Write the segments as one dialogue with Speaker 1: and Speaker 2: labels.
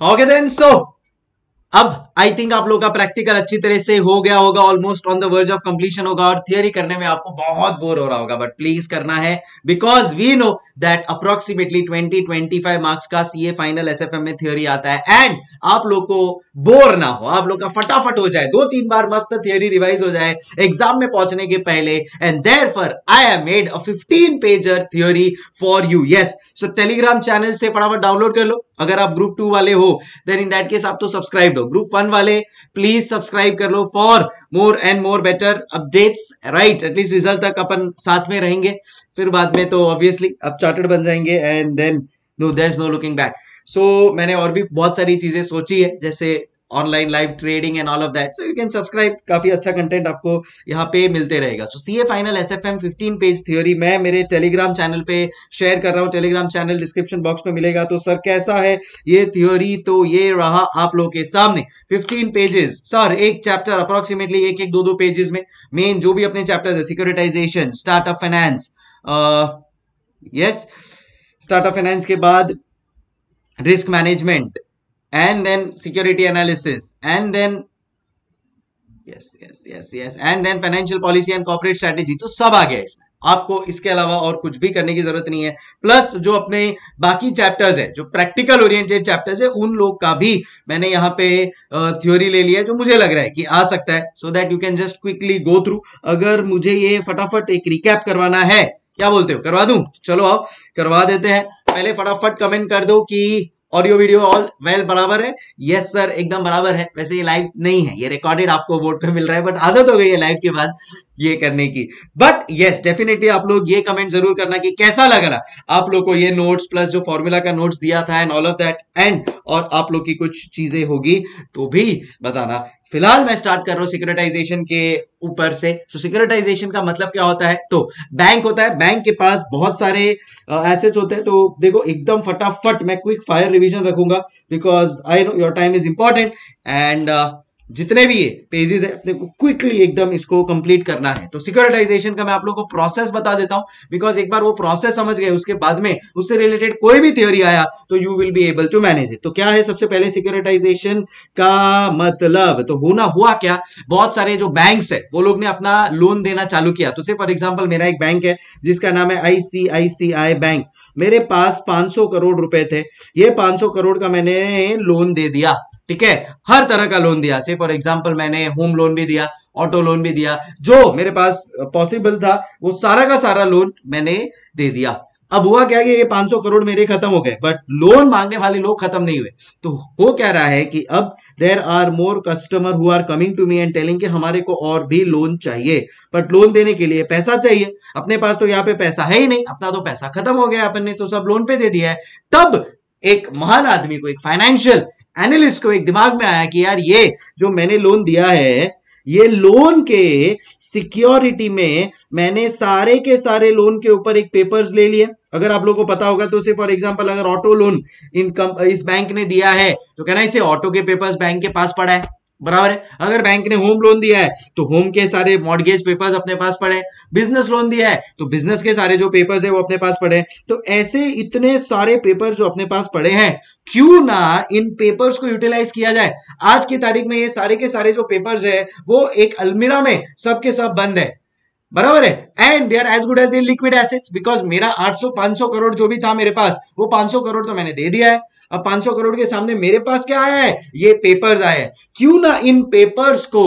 Speaker 1: Okay then so अब आई think आप लोग का प्रैक्टिकल अच्छी तरह से हो गया होगा almost on the verge of completion होगा और थियरी करने में आपको बहुत बोर हो रहा होगा बट प्लीज़ करना है because we know that approximately 20 25 marks का सीए फाइनल एसएफएम में थियरी आता है एंड आप लोग को बोर ना हो, आप लोग का फटाफट हो जाए दो तीन बार मस्त थियरी रिवाइज हो जाए एग्ज़ाम में पहुँचने के पहले and therefore I have made a 15 pager theory for you yes so Telegram channel से फटाफट डाउनलोड कर लो, अगर आप ग्रुप टू वाले हो देन इन दैट केस आप तो सब्सक्राइब हो ग्रुप वन वाले प्लीज़ सब्सक्राइब कर लो for more and more better updates right at least result तक अपन साथ में रहेंगे फिर बाद में तो ऑब्वियसली अब चार्टर्ड बन जाएँगे and then no there is no looking back so मैंने और भी बहुत सारी चीज़ें सोची है जैसे online live trading and all of that so you can subscribe काफ़ी अच्छा कंटेंट आपको यहाँ पे मिलते रहेगा। So C A final S F M fifteen page theory मैं मेरे टेलीग्राम चैनल पे शेयर कर रहा हूँ। टेलीग्राम चैनल डिस्क्रिप्शन बॉक्स में मिलेगा। तो सर कैसा है ये थ्योरी तो ये रहा आप लोग के सामने। फिफ्टीन पेजेस सर एक चैप्टर अप्रोक्सीमेटली एक एक दो दो पेजेस में। मेन जो भी अपने चैप्टर है securitization startup finance yes startup finance के बाद risk management and then security analysis. And then, yes yes yes yes. And then financial policy and corporate strategy. तो सब आ गया आपको इसके अलावा और कुछ भी करने की ज़रूरत नहीं है। प्लस जो अपने बाकी चैप्टर्स है, जो प्रैक्टिकल ओरिएंटेड चैप्टर्स है, उन लोग का भी मैंने यहाँ पे थ्योरी ले लिया जो मुझे लग रहा है कि आ सकता है। So that you can just quickly go through अगर मुझे ये फटाफट एक रिकैप करवाना है, क्या बोलते हो? करवा दूँ? चलो आओ करवा देते हैं। पहले फटाफट कमेंट कर दो कि ऑडियो वीडियो ऑल वेल बराबर है? यस सर एकदम बराबर है। वैसे ये लाइव नहीं है, ये रिकॉर्डेड आपको बोर्ड पे मिल रहा है बट आदत हो गई है लाइव के बाद ये करने की। बट यस डेफिनेटली आप लोग ये कमेंट ज़रूर करना कि कैसा लग रहा आप लोग को ये नोट्स प्लस जो फॉर्मूला का नोट्स दिया था and all of that and और आप लोग की कुछ चीज़ें होगी तो भी बताना। फ़िलहाल मैं स्टार्ट कर रहा हूँ सिक्योरिटाइजेशन के ऊपर से। सो सिक्योरिटाइजेशन का मतलब क्या होता है? तो बैंक होता है। बैंक के पास बहुत सारे एसेट्स uh, होते हैं। तो देखो एकदम फटाफट मैं क्विक फायर रिवीजन रखूँगा because I know your time is important and जितने भी ये पेजेस है, अपने को क्विकली एकदम इसको कंप्लीट करना है। तो सिक्योरिटाइजेशन का मैं आप लोगों को प्रोसेस बता देता हूँ बिकॉज़ एक बार वो प्रोसेस समझ गए, उसके बाद में उससे रिलेटेड कोई भी थ्योरी आया तो you will be able to manage it तो क्या है सबसे पहले सिक्योरिटाइजेशन का मतलब? तो होना हुआ क्या? बहुत सारे जो बैंक है, वो लोग ने अपना लोन देना चालू किया। तो से फॉर एग्ज़ाम्पल मेरा एक बैंक है, जिसका नाम है आईसीआईसीआई बैंक मेरे पास 500 करोड़ रुपए थे। ये 500 करोड़ का मैंने लोन दे दिया। ठीक है? हर तरह का लोन दिया। से फॉर एग्ज़ाम्पल मैंने होम लोन भी दिया ऑटो लोन भी दिया, जो मेरे पास पॉसिबल था, वो सारा का सारा लोन मैंने दे दिया। अब हुआ क्या कि ये 500 करोड़ मेरे खत्म हो गए बट लोन मांगने वाले लोग खत्म नहीं हुए। तो हो क्या रहा है कि अब there are more customer who are coming to me and telling कि हमारे को और भी लोन चाहिए। बट लोन देने के लिए पैसा चाहिए। अपने पास तो यहाँ पे पैसा है ही नहीं। अपना तो पैसा खत्म हो गया अपन ने तो सब लोन पे दे दिया है। तब एक महान आदमी को, एक फाइनेंशियल एनालिस्ट को एक दिमाग में आया कि यार ये जो मैंने लोन दिया है, ये लोन के सिक्योरिटी में मैंने सारे के सारे लोन के ऊपर एक पेपर्स ले लिए। अगर आप लोगों को पता होगा तो सिर्फ़ फॉर एग्जांपल अगर ऑटो लोन इनकम इस बैंक ने दिया है तो कहना इसे ऑटो के पेपर्स बैंक के पास पड़ा है। बराबर है? अगर बैंक ने होम लोन दिया है तो होम के सारे मॉडगेज पेपर्स अपने पास पड़े बिज़नेस लोन दिया है तो बिज़नेस के सारे जो पेपर्स है वो अपने पास पड़े तो ऐसे इतने सारे पेपर जो अपने पास पड़े हैं, क्यों ना इन पेपर्स को यूटिलाइज किया जाए? आज की तारीख में ये सारे के सारे जो पेपर्स है, वो एक अलमीरा में सबके सब बंद है। बराबर है? And they are as good as in liquid assets because मेरा 800 500 करोड़ जो भी था मेरे पास, वो 500 करोड़ तो मैंने दे दिया है। अब 500 करोड़ के सामने मेरे पास क्या आया है? ये पेपर्स आए क्यों ना इन पेपर्स को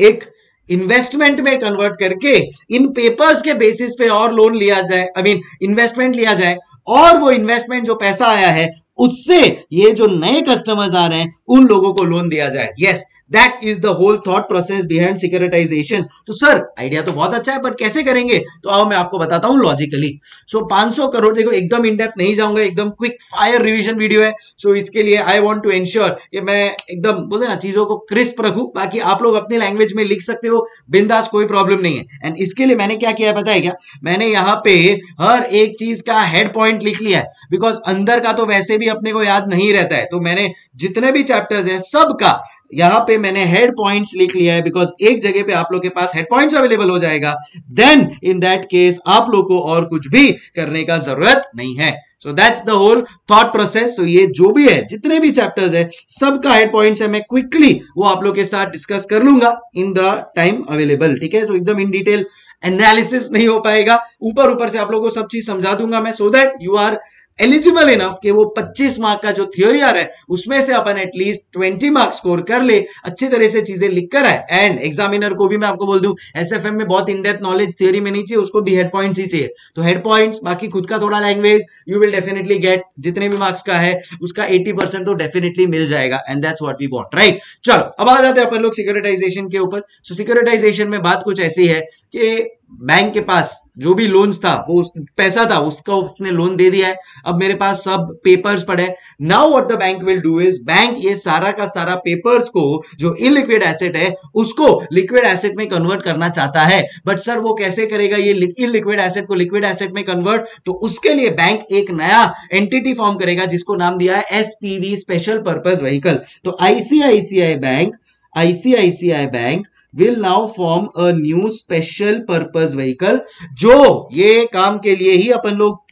Speaker 1: एक इन्वेस्टमेंट में कन्वर्ट करके इन पेपर्स के बेसिस पे और लोन लिया जाए आई मीन इन्वेस्टमेंट लिया जाए और वो इन्वेस्टमेंट जो पैसा आया है उससे ये जो नए कस्टमर्स आ रहे हैं उन लोगों को लोन दिया जाए। Yes yes, that is the whole thought process behind securitization तो सर आइडिया तो बहुत अच्छा है बट कैसे करेंगे? तो आओ मैं आपको बताता हूँ लॉजिकली सो so, 500 करोड़ देखो एकदम इन डेप्थ नहीं जाऊँगा एकदम क्विक फायर रिविजन वीडियो है। सो so, इसके लिए आई वॉन्ट टू एंश्योर कि मैं एकदम बोलते ना चीज़ों को क्रिस्प रखू बाकी आप लोग अपनी लैंग्वेज में लिख सकते हो बिंदास कोई प्रॉब्लम नहीं है। एंड इसके लिए मैंने क्या किया पता है क्या? मैंने यहाँ पे हर एक चीज़ का हेड पॉइंट लिख लिया है। बिकॉज़ अंदर का तो वैसे भी अपने को याद नहीं रहता है। तो मैंने जितने भी चैप्टर्स है सबका यहाँ पे मैंने हेड पॉइंट्स लिख लिया है बिकॉज़ एक जगह पे आप लोग के पास हेड पॉइंट्स अवेलेबल हो जाएगा। देन इन दैट केस आप लोग को और कुछ भी करने का ज़रूरत नहीं है। So that's the whole thought process so ये जो भी है, जितने भी चैप्टर्स है, सबका हेड पॉइंट्स है, मैं क्विकली वो आप लोग के साथ डिस्कस कर लूँगा इन द टाइम अवेलेबल ठीक है? तो एकदम इन डिटेल एनालिसिस नहीं हो पाएगा। ऊपर ऊपर से आप लोगों को सब चीज़ समझा दूँगा मैं so that you are eligible enough कि वो 25 मार्क का जो थियोरी आ रहा है, उसमें से अपन एटलीस्ट 20 मार्क स्कोर कर ले, अच्छी तरह से चीज़ें लिख कर आए। एंड एग्जामिनर को भी मैं आपको बोल दूँ एसएफएम में बहुत इन डेप्थ नॉलेज थियोरी में नहीं चाहिए, उसको भी हेड पॉइंट्स ही चाहिए। तो हेड पॉइंट्स बाकी खुद का थोड़ा language you will definitely get जितने भी मार्क्स का है, उसका एट्टी तो डेफिनेटली मिल जाएगा। And that's what we want right चलो, अब आ जाते हैं अपन लोग सिक्योरिटाइजेशन के ऊपर। सो सिक्योरिटाइजेशन में बात कुछ ऐसी है कि बैंक के पास जो भी लोन्स था, वो पैसा था, उसका उसने लोन दे दिया है। अब मेरे पास सब पेपर्स पड़े now what the bank will do is bank ये सारा का सारा पेपर्स को, जो इलिक्विड एसेट है, उसको लिक्विड एसेट में कन्वर्ट करना चाहता है। बट सर वो कैसे करेगा ये इलिक्विड एसेट को लिक्विड एसेट में कन्वर्ट तो उसके लिए बैंक एक नया एंटिटी फॉर्म करेगा, जिसको नाम दिया है एसपीवी स्पेशल पर्पज व्हीकल तो ICICI bank ICICI bank will now form a new special purpose vehicle जो ये काम के लिए ही अपन लोग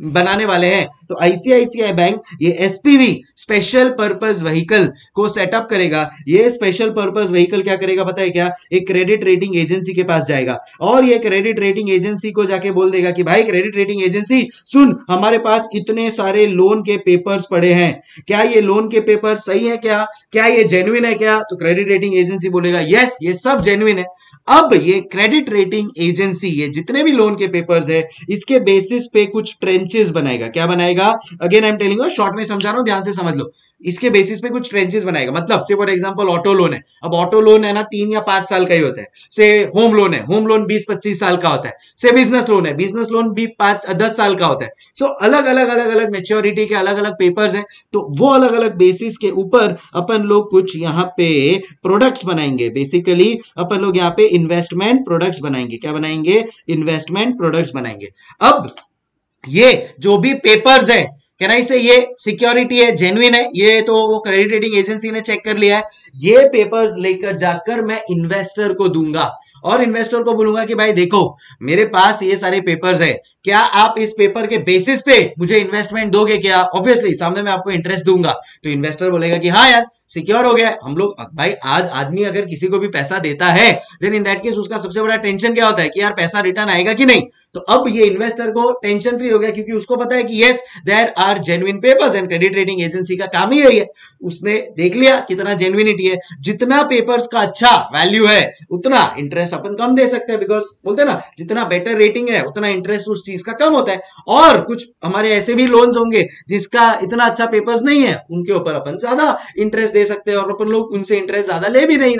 Speaker 1: बनाने वाले हैं। तो आईसीआईसीआई बैंक ये एसपीवी स्पेशल पर्पज व्हीकल को सेटअप करेगा। ये स्पेशल पर्पज व्हीकल क्या करेगा पता है क्या? एक क्रेडिट रेटिंग एजेंसी के पास जाएगा। और ये क्रेडिट रेटिंग एजेंसी को जाके बोल देगा कि भाई क्रेडिट रेटिंग एजेंसी सुन, हमारे पास इतने सारे लोन के पेपर्स पड़े हैं। क्या ये लोन के पेपर सही है क्या? क्या ये जेन्युन है क्या? तो क्रेडिट रेटिंग एजेंसी बोलेगा यस ये सब जेन्युन है। अब ये क्रेडिट रेटिंग एजेंसी ये जितने भी लोन के पेपर्स है, इसके बेसिस पे कुछ ट्रेंचेस बनाएगा। क्या बनाएगा? Again I am telling short में समझा रहा हूँ ध्यान से समझ लो। इसके बेसिस पे कुछ ट्रेंचेस बनाएगा। मतलब से फॉर एग्जांपल ऑटो लोन है। अब ऑटो लोन है ना तीन या पाँच साल का ही होता है। से होम लोन है। होम लोन बीस पच्चीस साल का होता है। से बिज़नेस लोन है। बिज़नेस लोन भी पाँच दस साल का होता है। सो so, अलग अलग अलग अलग मेच्योरिटी के अलग अलग पेपर्स है। तो वो अलग अलग बेसिस के ऊपर अपन लोग कुछ यहाँ पे प्रोडक्ट्स बनाएँगे। बेसिकली अपन लोग यहाँ पे इन्वेस्टमेंट प्रोडक्ट्स बनाएँगे। क्या बनाएँगे? इन्वेस्टमेंट प्रोडक्ट्स बनाएँगे। अब ये जो भी पेपर्स है कहना इसे ये सिक्योरिटी है जेन्युइन है, ये तो वो क्रेडिट रेटिंग एजेंसी ने चेक कर लिया है। ये पेपर्स लेकर जाकर मैं इन्वेस्टर को दूँगा और इन्वेस्टर को बोलूँगा कि भाई देखो, मेरे पास ये सारे पेपर्स है। क्या आप इस पेपर के बेसिस पे मुझे इन्वेस्टमेंट दोगे क्या? ऑब्वियसली सामने मैं आपको इंटरेस्ट दूँगा। तो इन्वेस्टर बोलेगा कि हाँ यार सिक्योर हो गया। हम लोग, भाई, आज आदमी अगर किसी को भी पैसा देता है देन इन दैट केस उसका सबसे बड़ा टेंशन क्या होता है कि यार पैसा रिटर्न आएगा कि नहीं? तो अब ये इन्वेस्टर को टेंशन फ्री हो गया क्योंकि उसको पता है कि yes there are genuine papers and credit rating agency का काम ही यही है। उसने देख लिया कितना जेन्युइनिटी है। जितना पेपर्स का अच्छा वैल्यू है, उतना इंटरेस्ट अपन कम दे सकते हैं बिकॉज़ बोलते ना, जितना बेटर रेटिंग है, उतना इंटरेस्ट उस चीज़ का कम होता है। और कुछ हमारे ऐसे भी लोन्स होंगे जिसका इतना अच्छा पेपर्स नहीं है, उनके ऊपर अपन ज़्यादा इंटरेस्ट दे सकते हैं और अपन लोग उनसे इंटरेस्ट ज़्यादा ले भी नहीं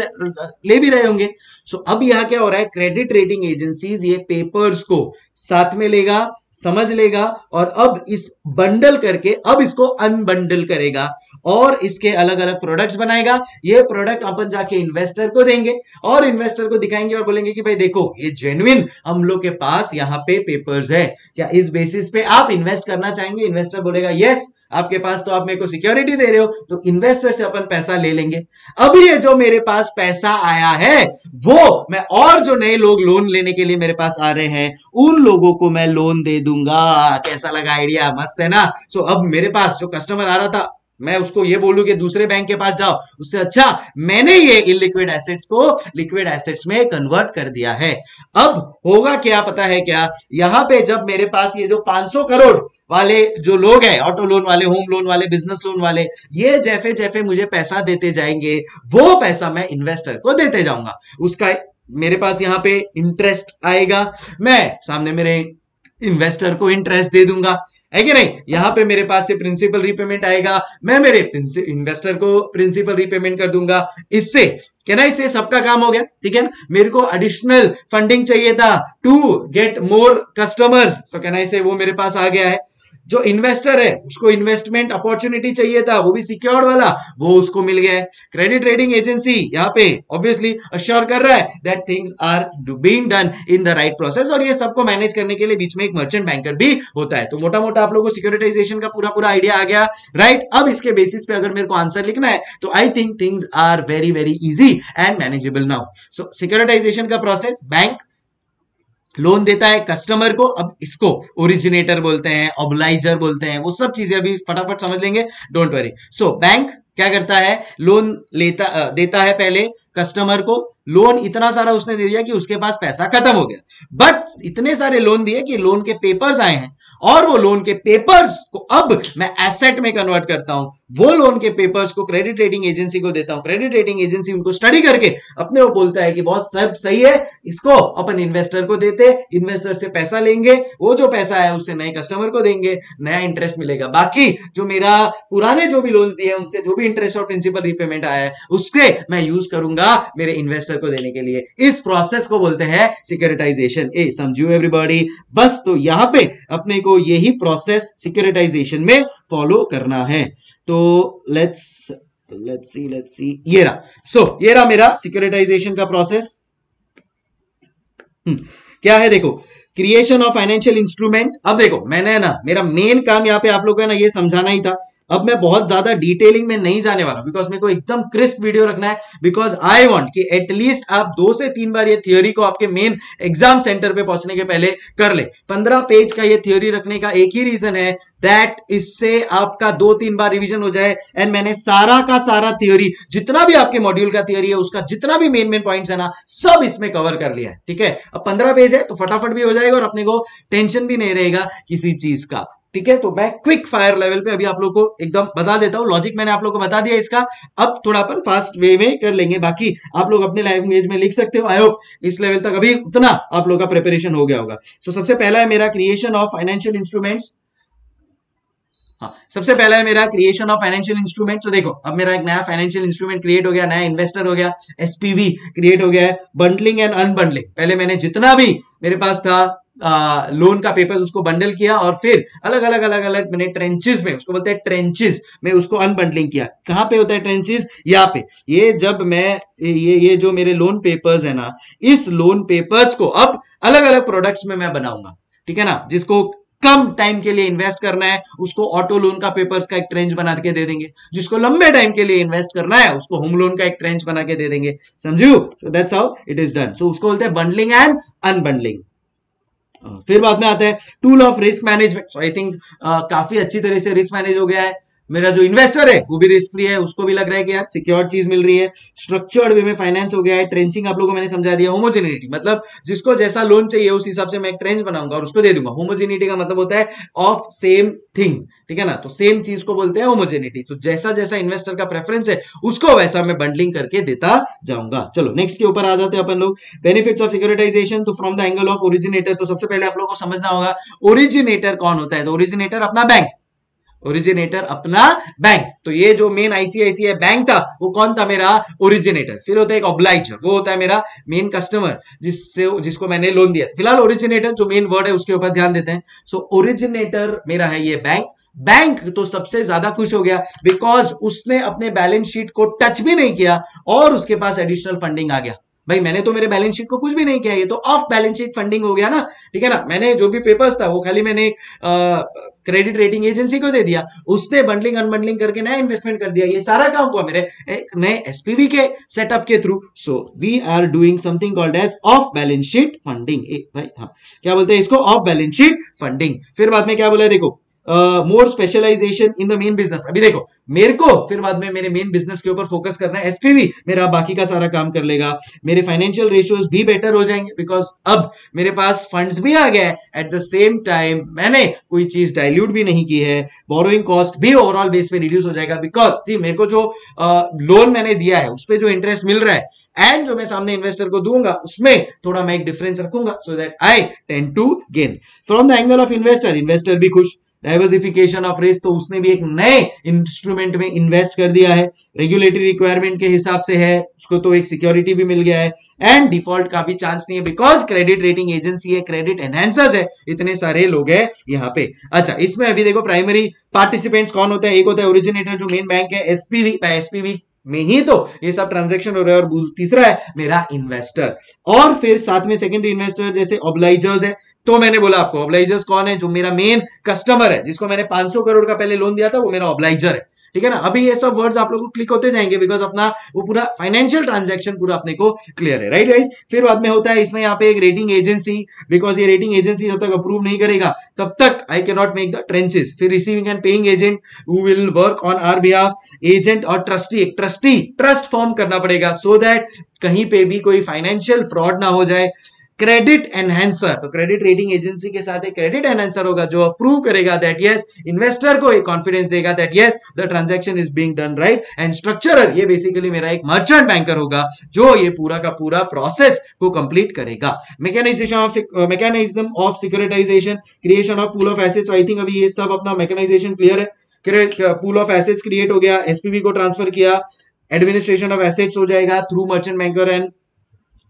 Speaker 1: ले भी रहे होंगे। सो so, अब यहाँ क्या हो रहा है? क्रेडिट रेटिंग एजेंसीज ये पेपर्स को साथ में लेगा समझ लेगा और अब इस बंडल करके अब इसको अनबंडल करेगा और इसके अलग अलग प्रोडक्ट्स बनाएगा। ये प्रोडक्ट अपन जाके इन्वेस्टर को देंगे और इन्वेस्टर को दिखाएँगे और बोलेंगे कि भाई देखो ये जेन्युइन हम लोग के पास यहाँ पे पेपर्स है। क्या इस बेसिस पे आप इन्वेस्ट करना चाहेंगे? इन्वेस्टर बोलेगा यस आपके पास तो आप मेरे को सिक्योरिटी दे रहे हो तो इन्वेस्टर से अपन पैसा ले लेंगे। अब ये जो मेरे पास पैसा आया है, वो मैं और जो नए लोग लोन लेने के लिए मेरे पास आ रहे हैं, उन लोगों को मैं लोन दे दूँगा। कैसा लगा आइडिया मस्त है ना? सो अब मेरे पास जो कस्टमर आ रहा था मैं उसको ये बोलूँ कि दूसरे बैंक के पास जाओ। उससे अच्छा मैंने ये इलिक्विड एसेट्स को लिक्विड एसेट्स में कन्वर्ट कर दिया है। अब होगा क्या, पता है क्या? यहाँ पे जब मेरे पास ये जो 500 करोड़ वाले जो लोग हैं ऑटो लोन वाले होम लोन वाले बिज़नेस लोन वाले, ये जैफे जैफे मुझे पैसा देते जाएँगे, वो पैसा मैं इन्वेस्टर को देते जाऊँगा। उसका मेरे पास यहाँ पे इंटरेस्ट आएगा। मैं सामने मेरे इन्वेस्टर को इंटरेस्ट दे दूँगा। है कि नहीं? यहाँ पे मेरे पास से प्रिंसिपल रीपेमेंट आएगा। मैं मेरे इन्वेस्टर को प्रिंसिपल रीपेमेंट कर दूँगा। इससे कहना इससे सबका काम हो गया, ठीक है ना? मेरे को एडिशनल फंडिंग चाहिए था टू गेट मोर कस्टमर्स तो कहना इसे वो मेरे पास आ गया है। जो इन्वेस्टर है, उसको इन्वेस्टमेंट अपॉर्चुनिटी चाहिए था, वो भी सिक्योर्ड वाला, वो उसको मिल गया है। क्रेडिट रेटिंग एजेंसी यहाँ पे ऑब्वियसली अश्योर कर रहा है that things are being done in the right process और ये सबको मैनेज करने के लिए बीच में एक मर्चेंट बैंकर भी होता है। तो मोटा मोटा डाउट आप लोगों को सिक्योरिटाइजेशन का पूरा पूरा आइडिया आ गया। Right right? अब इसके बेसिस पे अगर मेरे को आंसर लिखना है तो I think things are very very easy and manageable now so securitization का प्रोसेस बैंक लोन देता है कस्टमर को, अब इसको ओरिजिनेटर बोलते हैं ऑबलाइजर बोलते हैं, वो सब चीज़ें अभी फटाफट समझ लेंगे डोंट वरी सो बैंक क्या करता है? लोन लेता देता है पहले कस्टमर को लोन इतना सारा उसने दे दिया कि उसके पास पैसा खत्म हो गया। बट इतने सारे लोन दिए कि लोन के पेपर्स आए हैं। और वो लोन के पेपर्स को अब मैं एसेट में कन्वर्ट करता हूँ। वो लोन के पेपर्स को क्रेडिट रेटिंग एजेंसी को देता हूँ। क्रेडिट रेटिंग एजेंसी उनको स्टडी करके अपने वो बोलता है कि बहुत सब सही है। इसको अपन इन्वेस्टर को देते इन्वेस्टर से पैसा लेंगे। वो जो पैसा है उससे नए कस्टमर को देंगे। नया इंटरेस्ट मिलेगा। बाकी जो मेरा पुराने जो भी लोन दिए उनसे जो भी इंटरेस्ट और प्रिंसिपल रिपेमेंट आया है, उसके मैं यूज़ करूँगा। मेरे इन्वेस्टर को देने के लिए। इस प्रोसेस को बोलते हैं सिक्योरिटाइजेशन ए समझू एवरीबॉडी बस तो यहाँ पे अपने को यही प्रोसेस सिक्योरिटाइजेशन में फॉलो करना है। तो let's let's see let's see ये रहा। सो so, ये रहा मेरा सिक्योरिटाइजेशन का प्रोसेस हम्म, क्या है देखो? क्रिएशन ऑफ़ फाइनेंशियल इंस्ट्रूमेंट अब देखो मैंने ना मेरा मेन काम यहाँ पे आप लोगों को ना ये समझाना ही था। अब मैं बहुत ज़्यादा डिटेलिंग में नहीं जाने वाला बिकॉज़ मेरे को एकदम क्रिस्प वीडियो रखना है बिकॉज़ आई वॉन्ट कि एटलीस्ट आप दो से तीन बार ये थियोरी को आपके मेन एग्ज़ाम सेंटर पे पहुँचने के पहले कर ले। पंद्रह पेज का ये थियोरी रखने का एक ही रीजन है दैट इससे आपका दो तीन बार रिविजन हो जाए एंड मैंने सारा का सारा थियोरी जितना भी आपके मॉड्यूल का थियोरी है, उसका जितना भी मेन मेन पॉइंट्स है ना, सब इसमें कवर कर लिया है, ठीक है? अब पंद्रह पेज है तो फटाफट भी हो जाएगा और अपने को टेंशन भी नहीं रहेगा किसी चीज़ का। ठीक है? तो मैं क्विक फायर लेवल पे अभी आप लोग को एकदम बता देता हूँ। लॉजिक मैंने आप लोग को बता दिया इसका। अब थोड़ा अपन फास्ट वे में कर लेंगे। बाकी आप लोग अपने लैंग्वेज में लिख सकते हो। आई होप इस लेवल तक अभी उतना आप लोग का प्रिपरेशन हो गया होगा। सो so, सबसे पहला है मेरा क्रिएशन ऑफ़ फाइनेंशियल इंस्ट्रूमेंट्स हाँ सबसे पहला है मेरा क्रिएशन ऑफ़ फाइनेंशियल इंस्ट्रूमेंट तो देखो अब मेरा एक नया फाइनेंशियल इंस्ट्रूमेंट क्रिएट हो गया नया इन्वेस्टर हो गया एसपीवी क्रिएट हो गया है बंडलिंग एंड अनबंडलिंग पहले मैंने जितना भी मेरे पास था लोन का पेपर उसको बंडल किया और फिर अलग अलग अलग अलग, मैंने ट्रेंचेस में, उसको बोलते हैं ट्रेंचेस में उसको अनबंडलिंग किया। कहाँ पे होता है ट्रेंचेस यहाँ पे। ये जब मैं, ये ये जो मेरे लोन पेपर्स है ना, इस लोन पेपर्स को अब अलग अलग प्रोडक्ट्स में मैं बनाऊँगा। ठीक है ना? जिसको कम टाइम के लिए इन्वेस्ट करना है, उसको ऑटो लोन का पेपर्स का एक ट्रेंच बना के दे देंगे। जिसको लंबे टाइम के लिए इन्वेस्ट करना है, उसको होम लोन का एक ट्रेंच बना के दे देंगे। समझू? So that's how it is done so उसको बोलते हैं बंडलिंग एंड अनबंडलिंग फिर बाद में आता है tool of risk management so I think काफ़ी अच्छी तरह से रिस्क मैनेज हो गया है। मेरा जो इन्वेस्टर है, वो भी रिस्क फ्री है, उसको भी लग रहा है कि यार सिक्योर चीज़ मिल रही है। स्ट्रक्चर्ड वे में फाइनेंस हो गया है ट्रेंचिंग आप लोगों को मैंने समझा दिया होमोजेनिटी मतलब जिसको जैसा लोन चाहिए, उस हिसाब से मैं एक ट्रेंच बनाऊँगा और उसको दे दूँगा। होमोजेनिटी का मतलब होता है ऑफ़ सेम थिंग ठीक है ना? तो सेम चीज़ को बोलते हैं होमोजेनिटी तो जैसा जैसा इन्वेस्टर का प्रेफरेंस है, उसको वैसा मैं बंडलिंग करके देता जाऊँगा। चलो नेक्स्ट के ऊपर आ जाते हैं अपन लोग। बेनिफिट्स ऑफ़ सिक्योरिटाइजेशन तो from the angle of originator तो सबसे पहले आप लोगों को समझना होगा ओरिजिनेटर कौन होता है? तो ओरिजिनेटर अपना बैंक ओरिजिनेटर अपना बैंक तो ये जो मेन आईसीआईसीआई बैंक था वो कौन था मेरा? ओरिजिनेटर फिर होता है एक ऑब्लाइजर वो होता है मेरा मेन कस्टमर जिससे जिसको मैंने लोन दिया। फ़िलहाल ओरिजिनेटर जो मेन वर्ड है उसके ऊपर ध्यान देते हैं। सो so, ओरिजिनेटर मेरा है ये बैंक बैंक तो सबसे ज़्यादा खुश हो गया बिकॉज़ उसने अपने बैलेंस शीट को टच भी नहीं किया और उसके पास एडिशनल फंडिंग आ गया। भाई, मैंने तो मेरे बैलेंस शीट को कुछ भी नहीं किया, ये तो ऑफ़ बैलेंस शीट फंडिंग हो गया ना। ठीक है ना? मैंने जो भी पेपर्स था, वो खाली मैंने क्रेडिट रेटिंग एजेंसी को दे दिया। उसने बंडलिंग अनबंडलिंग करके नया इन्वेस्टमेंट कर दिया। ये सारा काम हुआ मेरे नए एसपीवी के सेटअप के through so we are doing something called as off balance sheet funding भाई हाँ। क्या बोलते हैं इसको? ऑफ़ बैलेंस शीट फंडिंग फिर बाद में क्या बोला देखो। More specialization in the main business अभी देखो मेरे को फिर बाद में मेरे मेन बिज़नेस के ऊपर फोकस करना है एसपीवी मेरा बाकी का सारा काम कर लेगा। मेरे फाइनेंशियल रेशियोज भी बेटर हो जाएँगे बिकॉज़ अब मेरे पास फंड्स भी आ गए एट द सेम टाइम मैंने कोई चीज़ डायल्यूट भी नहीं की है। बोरोइंग कॉस्ट भी ओवरऑल बेस पे रिड्यूस हो जाएगा बिकॉज़ सी मेरे को जो लोन uh, मैंने दिया है उस पर जो इंटरेस्ट मिल रहा है एंड जो मैं सामने इन्वेस्टर को दूँगा उसमें थोड़ा मैं एक डिफरेंस रखूँगा so that I tend to gain from the angle of investor investor भी खुश। डाइवर्सिफिकेशन ऑफ़ रिस्क तो उसने भी एक नए इंस्ट्रूमेंट में इन्वेस्ट कर दिया है। रेगुलेटरी रिक्वायरमेंट के हिसाब से है, उसको तो एक सिक्योरिटी भी मिल गया है। एंड डिफ़ॉल्ट का भी चांस नहीं है बिकॉज़ क्रेडिट रेटिंग एजेंसी है क्रेडिट एनहेंसर्स है, इतने सारे लोग हैं यहाँ पे। अच्छा इसमें अभी देखो प्राइमरी पार्टिसिपेंट्स कौन होता है? एक होता है ओरिजिनेटर जो मेन बैंक है एसपीवी एसपीवी में ही तो ये सब ट्रांजेक्शन हो रहा है और तीसरा है मेरा इन्वेस्टर और फिर साथ में सेकेंडरी इन्वेस्टर जैसे ऑब्लाइजर्स है तो मैंने बोला, आपको ऑब्लाइजर्स कौन है? जो मेरा मेन कस्टमर है, जिसको मैंने 500 करोड़ का पहले लोन दिया था, वो मेरा ऑब्लाइजर है। ठीक है ना? अभी ये सब वर्ड्स आप लोगों को क्लिक होते जाएँगे बिकॉज़ अपना वो पूरा फाइनेंशियल ट्रांजेक्शन पूरा अपने को क्लियर है। राइट गाइस फिर बाद में होता है, इसमें यहाँ पे एक रेटिंग एजेंसी बिकॉज़ ये रेटिंग एजेंसी जब तक अप्रूव नहीं करेगा, तब तक I can not make the tranches फिर receiving and paying agent who will work on our behalf agent और ट्रस्टी एक ट्रस्टी ट्रस्ट फॉर्म करना पड़ेगा सो so दैट कहीं पे भी कोई फाइनेंशियल फ्रॉड ना हो जाए। क्रेडिट एनहेंसर तो क्रेडिट रेटिंग एजेंसी के साथ एक क्रेडिट एनहेंसर होगा जो अप्रूव करेगा दैट यस इन्वेस्टर को एक कॉन्फिडेंस देगा that yes the transaction is being done right and structurer ये बेसिकली मेरा एक मर्चेंट बैंकर होगा जो ये पूरा का पूरा प्रोसेस को कंप्लीट करेगा. Mechanization of mechanism of securitization creation of pool of assets I think अभी ये सब अपना मैकेनाइजेशन क्लियर है. पूल ऑफ़ एसेट्स क्रिएट हो गया एसपीवी को ट्रांसफ़र किया एडमिनिस्ट्रेशन ऑफ़ एसेट्स हो जाएगा through merchant banker and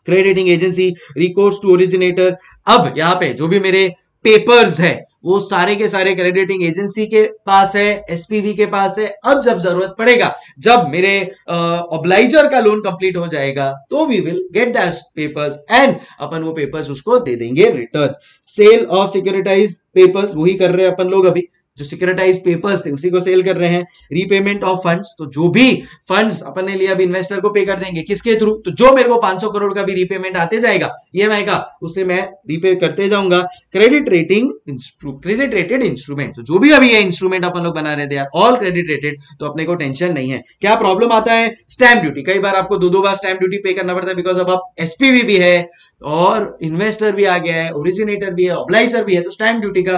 Speaker 1: crediting agency recourse to originator अब यहाँ पे जो भी मेरे पेपर्स है, वो सारे के सारे क्रेडिटिंग एजेंसी के पास है एसपीवी के पास है। अब जब ज़रूरत पड़ेगा, जब मेरे ऑब्लाइजर का लोन कंप्लीट हो जाएगा तो we will get papers and अपन वो पेपर्स उसको दे देंगे return sale of securitize papers वही कर रहे हैं अपन लोग अभी। जो सिक्योरिटाइज पेपर्स थे, उसी को सेल कर रहे हैं। रीपेमेंट ऑफ़ फंड्स तो जो भी फंड्स अपन ने लिया अब इन्वेस्टर को पे कर देंगे। किसके थ्रू तो जो मेरे को 500 करोड़ का भी रीपेमेंट आते जाएगा ई का उससे मैं रीपे करते जाऊँगा। Credit rating credit rated instrument तो जो भी अभी ये इंस्ट्रूमेंट अपन लोग बना रहे थे ऑल क्रेडिट रेटेड तो अपने को टेंशन नहीं है। क्या प्रॉब्लम आता है? स्टैंप ड्यूटी कई बार आपको दो दो बार स्टैंप ड्यूटी पे करना पड़ता है बिकॉज़ अब आप एसपीवी भी है, और इन्वेस्टर भी आ गया है ओरिजिनेटर भी है ऑब्लाइजर भी है तो स्टैंप ड्यूटी का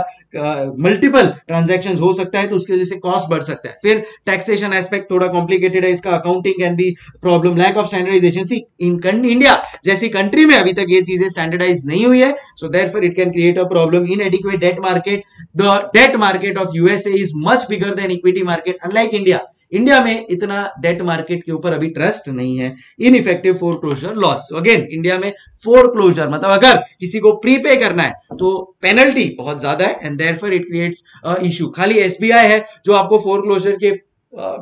Speaker 1: मल्टीपल ट्रांजेक्शन हो सकता है तो उसकी वजह से कॉस्ट बढ़ सकता है। फिर टैक्सेशन एस्पेक्ट थोड़ा कॉम्प्लिकेटेड है, इसका accounting can be problem lack of standardization see in India जैसी कंट्री में अभी तक ये चीज़ें स्टैंडर्डाइज नहीं हुई है so that for it can create a problem in adequate debt market the debt market of USA is much bigger than equity market unlike India India में इतना डेट मार्केट के ऊपर अभी ट्रस्ट नहीं है. Ineffective foreclosure laws again India में foreclosure मतलब अगर किसी को प्रीपे करना है तो पेनल्टी बहुत ज़्यादा है and there for it creates issue खाली एसबीआई है जो आपको फोर क्लोजर के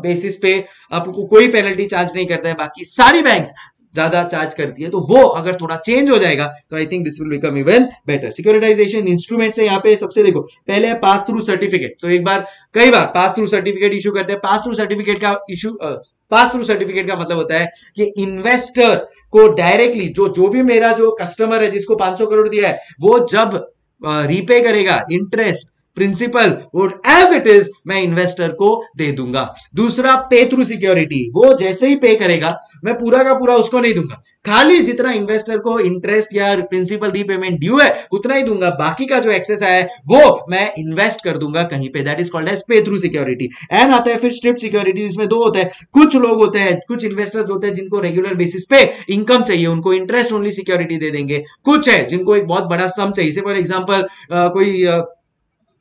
Speaker 1: बेसिस पे आपको कोई पेनल्टी चार्ज नहीं करता है. बाकी सारी बैंक्स ज़्यादा चार्ज करती है तो वो अगर थोड़ा चेंज हो जाएगा तो I think this will become even better securitization instrument से यहाँ पे सबसे देखो, पहले है पास थ्रू सर्टिफिकेट तो एक बार, कई बार पास थ्रू सर्टिफिकेट इशू करते हैं। पास थ्रू सर्टिफिकेट का इशू पास थ्रू सर्टिफिकेट का मतलब होता है कि इन्वेस्टर को डायरेक्टली जो जो भी मेरा जो कस्टमर है, जिसको 500 करोड़ दिया है, वो जब रीपे करेगा इंटरेस्ट प्रिंसिपल वो एज इट इज़ मैं इन्वेस्टर को दे दूँगा। दूसरा पे थ्रू सिक्योरिटी वो जैसे ही पे करेगा, मैं पूरा का पूरा उसको नहीं दूँगा। खाली जितना इन्वेस्टर को इंटरेस्ट या प्रिंसिपल रीपेमेंट ड्यू है, उतना ही दूँगा। बाकी का जो एक्सेस है, वो मैं इन्वेस्ट कर दूँगा कहीं पे। That is called as pay through security and आता है फिर स्ट्रिप्ट सिक्योरिटी जिसमें दो होते हैं। कुछ लोग होते हैं, कुछ इन्वेस्टर्स होते हैं, जिनको रेगुलर बेसिस पे इनकम चाहिए, उनको इंटरेस्ट ओनली सिक्योरिटी दे देंगे। कुछ है, जिनको एक बहुत बड़ा सम चाहिए। फॉर एग्ज़ाम्पल कोई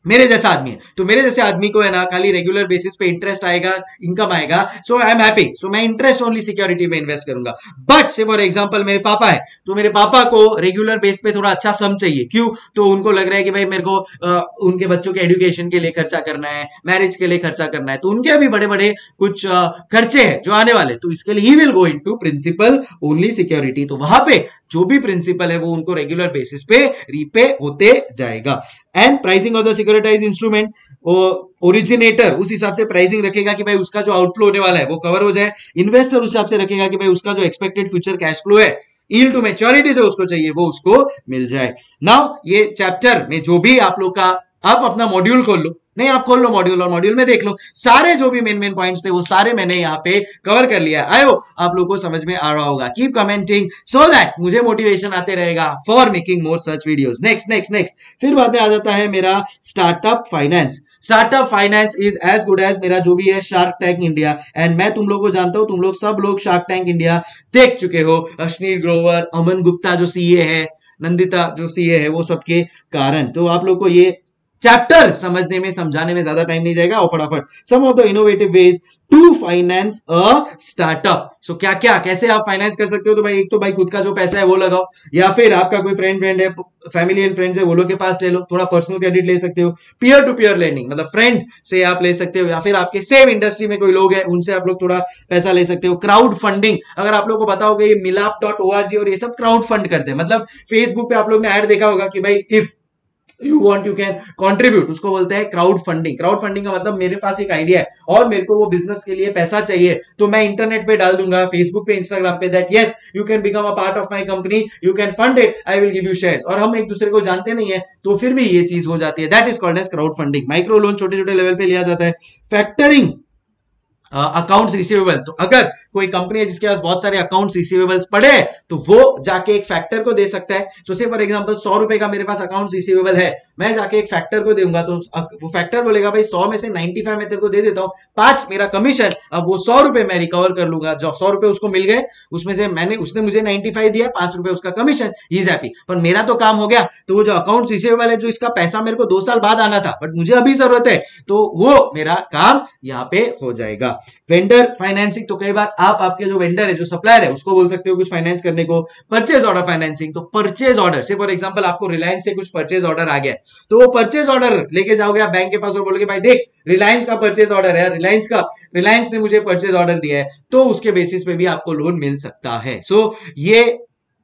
Speaker 1: मेरे जैसा आदमी है। तो मेरे जैसे आदमी को है ना खाली रेगुलर बेसिस पे इंटरेस्ट आएगा इनकम आएगा। So I am happy so मैं इंटरेस्ट ओनली सिक्योरिटी में इन्वेस्ट करूँगा। बट से फॉर एग्जांपल मेरे पापा है तो मेरे पापा को रेगुलर बेस पे थोड़ा अच्छा सम चाहिए। क्यों? तो उनको लग रहा है कि भाई मेरे को आ, उनके बच्चों के एडुकेशन के लिए खर्चा करना है मैरिज के लिए खर्चा करना है। तो उनके अभी बड़े बड़े कुछ खर्चे हैं जो आने वाले। तो इसके लिए he will go into principal only security तो वहाँ पे जो भी प्रिंसिपल है वो उनको रेगुलर बेसिस पे रीपे होते जाएगा। And pricing of the securitize instrument originator उस हिसाब से प्राइसिंग रखेगा कि भाई उसका जो आउटफ्लो होने वाला है, वो कवर हो जाए। इन्वेस्टर उस हिसाब से रखेगा कि भाई उसका जो एक्सपेक्टेड फ्यूचर कैश फ्लो है ईल टू मेच्योरिटी जो उसको चाहिए, वो उसको मिल जाए। नाउ ये चैप्टर में जो भी आप लोग का आप अपना मॉड्यूल खोल लो। नहीं, आप खोल लो मॉड्यूल और मॉड्यूल में देख लो। सारे जो भी मेन मेन पॉइंट्स थे, वो सारे मैंने यहाँ पे कवर कर लिया आई हो आप लोगों को समझ में आ रहा होगा। कीप कमेंटिंग सो दैट मुझे मोटिवेशन आते रहेगा for making more such videos next next next फिर बाद में आ जाता है मेरा startup finance startup finance is as good as मेरा जो भी है शार्क टैंक इंडिया एंड मैं तुम लोग को जानता हूँ, तुम लोग सब लोग शार्क टैंक इंडिया देख चुके हो। अश्नीर ग्रोवर अमन गुप्ता जो सीए है नंदिता जो सीए है, वो सबके कारण। तो आप लोग को ये चैप्टर समझने में, समझाने में ज़्यादा टाइम नहीं जाएगा फटाफट। Some of the innovative ways to finance a startup so क्या क्या, कैसे आप फाइनेंस कर सकते हो? तो भाई, एक तो भाई, खुद का जो पैसा है, वो लगाओ। या फिर आपका कोई फ्रेंड फ्रेंड है फैमिली एंड फ्रेंड्स है, वो लोग के पास ले लो। थोड़ा पर्सनल क्रेडिट ले सकते हो। पियर टू पियर लैंडिंग मतलब फ्रेंड से आप ले सकते हो। या फिर आपके सेम इंडस्ट्री में कोई लोग है, उनसे आप लोग थोड़ा पैसा ले सकते हो। क्राउड फंडिंग अगर आप लोग को बताओगे ये मिलाप डॉट ओ और ये सब क्राउड फंड करते हैं मतलब फेसबुक पे आप लोग ने ऐड देखा होगा कि भाई if you want you can contribute उसको बोलते हैं क्राउड फंडिंग क्राउड फंडिंग का मतलब मेरे पास एक आइडिया है और मेरे को वो बिज़नेस के लिए पैसा चाहिए तो मैं इंटरनेट पे डाल दूँगा फेसबुक पे इंस्टाग्राम पे that yes you can become a part of my company you can fund it I will give you share और हम एक दूसरे को जानते नहीं है तो फिर भी ये चीज़ हो जाती है. That is called as crowd funding micro loan छोटे छोटे लेवल पे लिया जाता है. फैक्टरिंग अकाउंट्स uh, रिसीवेबल तो अगर कोई कंपनी है जिसके पास बहुत सारे अकाउंट्स रिसीवेबल्स पड़े तो वो जाके एक फैक्टर को दे सकता है। तो से फॉर एग्जांपल सौ रुपए का मेरे पास अकाउंट रिसीवेबल है मैं जाके एक फैक्टर को दूँगा तो वो फैक्टर बोलेगा भाई सौ में से नाइनटी फाइव मैं तेरे को दे देता हूँ। पाँच मेरा कमीशन अब वो सौ रुपए मैं रिकवर कर लूँगा। जो सौ रुपए उसको मिल गए उसमें से मैंने उसने मुझे नाइनटी फाइव दिया पाँच रुपए उसका कमीशन इज़ हैप्पी पर मेरा तो काम हो गया तो वो जो अकाउंट रिसीवेबल है जो इसका पैसा मेरे को दो साल बाद आना था बट मुझे अभी ज़रूरत है तो वो मेरा काम यहाँ पे हो जाएगा। वेंडर फाइनेंसिंग तो कई बार आप, आपके जो वेंडर है, जो सप्लायर है, उसको बोल सकते हो कुछ फाइनेंस करने को। परचेज ऑर्डर फाइनेंसिंग तो परचेज ऑर्डर से फॉर एग्जांपल आपको रिलायंस से कुछ परचेज ऑर्डर आ गया तो वो परचेज ऑर्डर लेके जाओगे आप बैंक के पास और बोलोगे, भाई देख रिलायंस का परचेज ऑर्डर है रिलायंस का रिलायंस ने मुझे परचेज ऑर्डर दिया है तो उसके बेसिस पे भी आपको लोन मिल सकता है। सो ये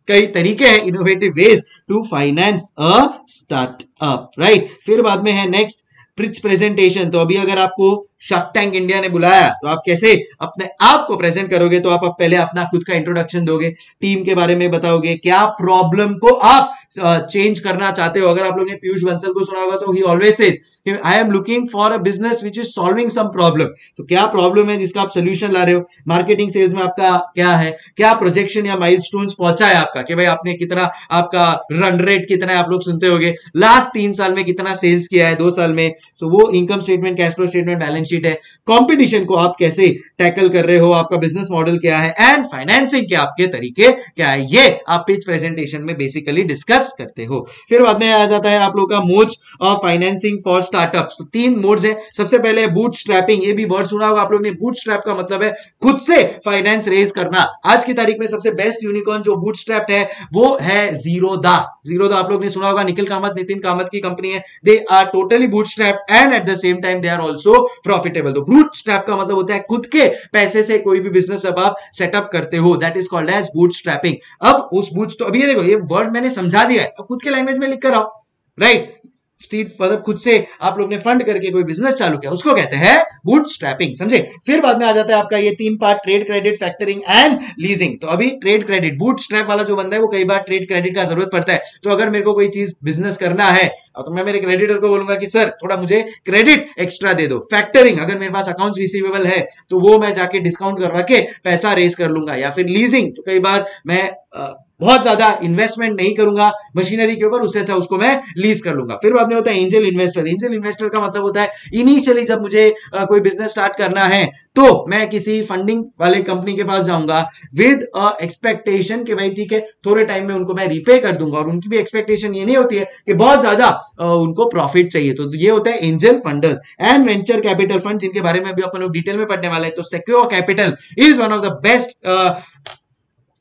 Speaker 1: कई तरीके हैं innovative ways to finance a startup right फिर बाद में है नेक्स्ट प्रिच प्रेजेंटेशन तो अभी अगर आपको शार्क टैंक इंडिया ने बुलाया। तो आप कैसे अपने आप को प्रेजेंट करोगे तो आप, आप पहले अपना खुद का इंट्रोडक्शन दोगे टीम के बारे में बताओगे क्या प्रॉब्लम को आप चेंज करना चाहते हो? अगर आप लोगों ने पीयूष बंसल को सुना होगा तो he always says I am looking for a business which is solving some problem तो क्या प्रॉब्लम है जिसका आप सोल्यूशन ला रहे हो? मार्केटिंग सेल्स में आपका क्या है? क्या प्रोजेक्शन या माइल पहुँचा है आपका? कि भाई आपने कितना आपका रन रेट कितना है? आप लोग सुनते हो लास्ट तीन साल में कितना सेल्स किया है? दो साल में। तो वो income statement cash flow statement balance sheet है। कंपटीशन को आप कैसे टैकल कर रहे हो? आपका बिज़नेस मॉडल क्या है? एंड फाइनेंसिंग के आपके तरीके क्या है? ये आप पिच प्रेजेंटेशन में बेसिकली डिस्कस करते हो। फिर बाद में आ जाता है आप लोग का modes of financing for startup तो तीन मोड्स है। सबसे पहले बूट स्ट्रैपिंग ये भी वर्ड सुना होगा आप लोग ने। बूट स्ट्रैप का मतलब है खुद से फाइनेंस रेज करना। आज की तारीख में सबसे बेस्ट यूनिकॉर्न जो बूट स्ट्रैप है, वो है ज़ीरो दा ज़ीरो दा आप लोग ने सुना होगा। निखिल कामत, नितिन कामत की कंपनी है। They are totally bootstrap and at the same time they are also profitable तो बूट स्ट्रैप का मतलब होता है खुद के पैसे से कोई भी बिज़नेस अब आप सेटअप करते हो. That is called as bootstrapping अब उस बूट तो अभी ये देखो, ये वर्ड मैंने समझा दिया है। अब खुद के लैंग्वेज में लिख कर आओ। राइट सीट मतलब खुद से आप लोग ने फंड करके कोई बिज़नेस चालू किया, उसको कहते हैं बूट स्ट्रैपिंग समझे? फिर बाद में आ जाता है आपका ये तीन part trade credit factoring and leasing तो अभी ट्रेड क्रेडिट बूट स्ट्रैप वाला जो बंदा है वो कई बार ट्रेड क्रेडिट का ज़रूरत पड़ता है। तो अगर मेरे को कोई चीज़ बिज़नेस करना है तो मैं मेरे क्रेडिटर को बोलूँगा कि, सर, थोड़ा मुझे क्रेडिट एक्स्ट्रा दे दो। फैक्टरिंग अगर मेरे पास अकाउंट रिसीवेबल है तो वो मैं जाके डिस्काउंट करवा के पैसा रेस कर लूँगा। या फिर लीजिंग तो कई बार मैं बहुत ज़्यादा इन्वेस्टमेंट नहीं करूँगा मशीनरी के ऊपर उससे अच्छा उसको मैं लीज कर लूँगा। फिर बाद में होता है एंजल इन्वेस्टर एंजल इन्वेस्टर का मतलब होता है इनिशियली जब मुझे आ, कोई बिज़नेस स्टार्ट करना है तो मैं किसी फंडिंग वाले कंपनी के पास जाऊँगा विद एक्सपेक्टेशन कि भाई ठीक है थोड़े टाइम में उनको मैं रिपे कर दूँगा और उनकी भी एक्सपेक्टेशन ये नहीं होती है कि बहुत ज़्यादा उनको प्रॉफिट चाहिए। तो ये होता है angel funders and venture capital fund जिनके बारे में भी अपन लोग डिटेल में पढ़ने वाले हैं। तो Sequoia capital is one of the best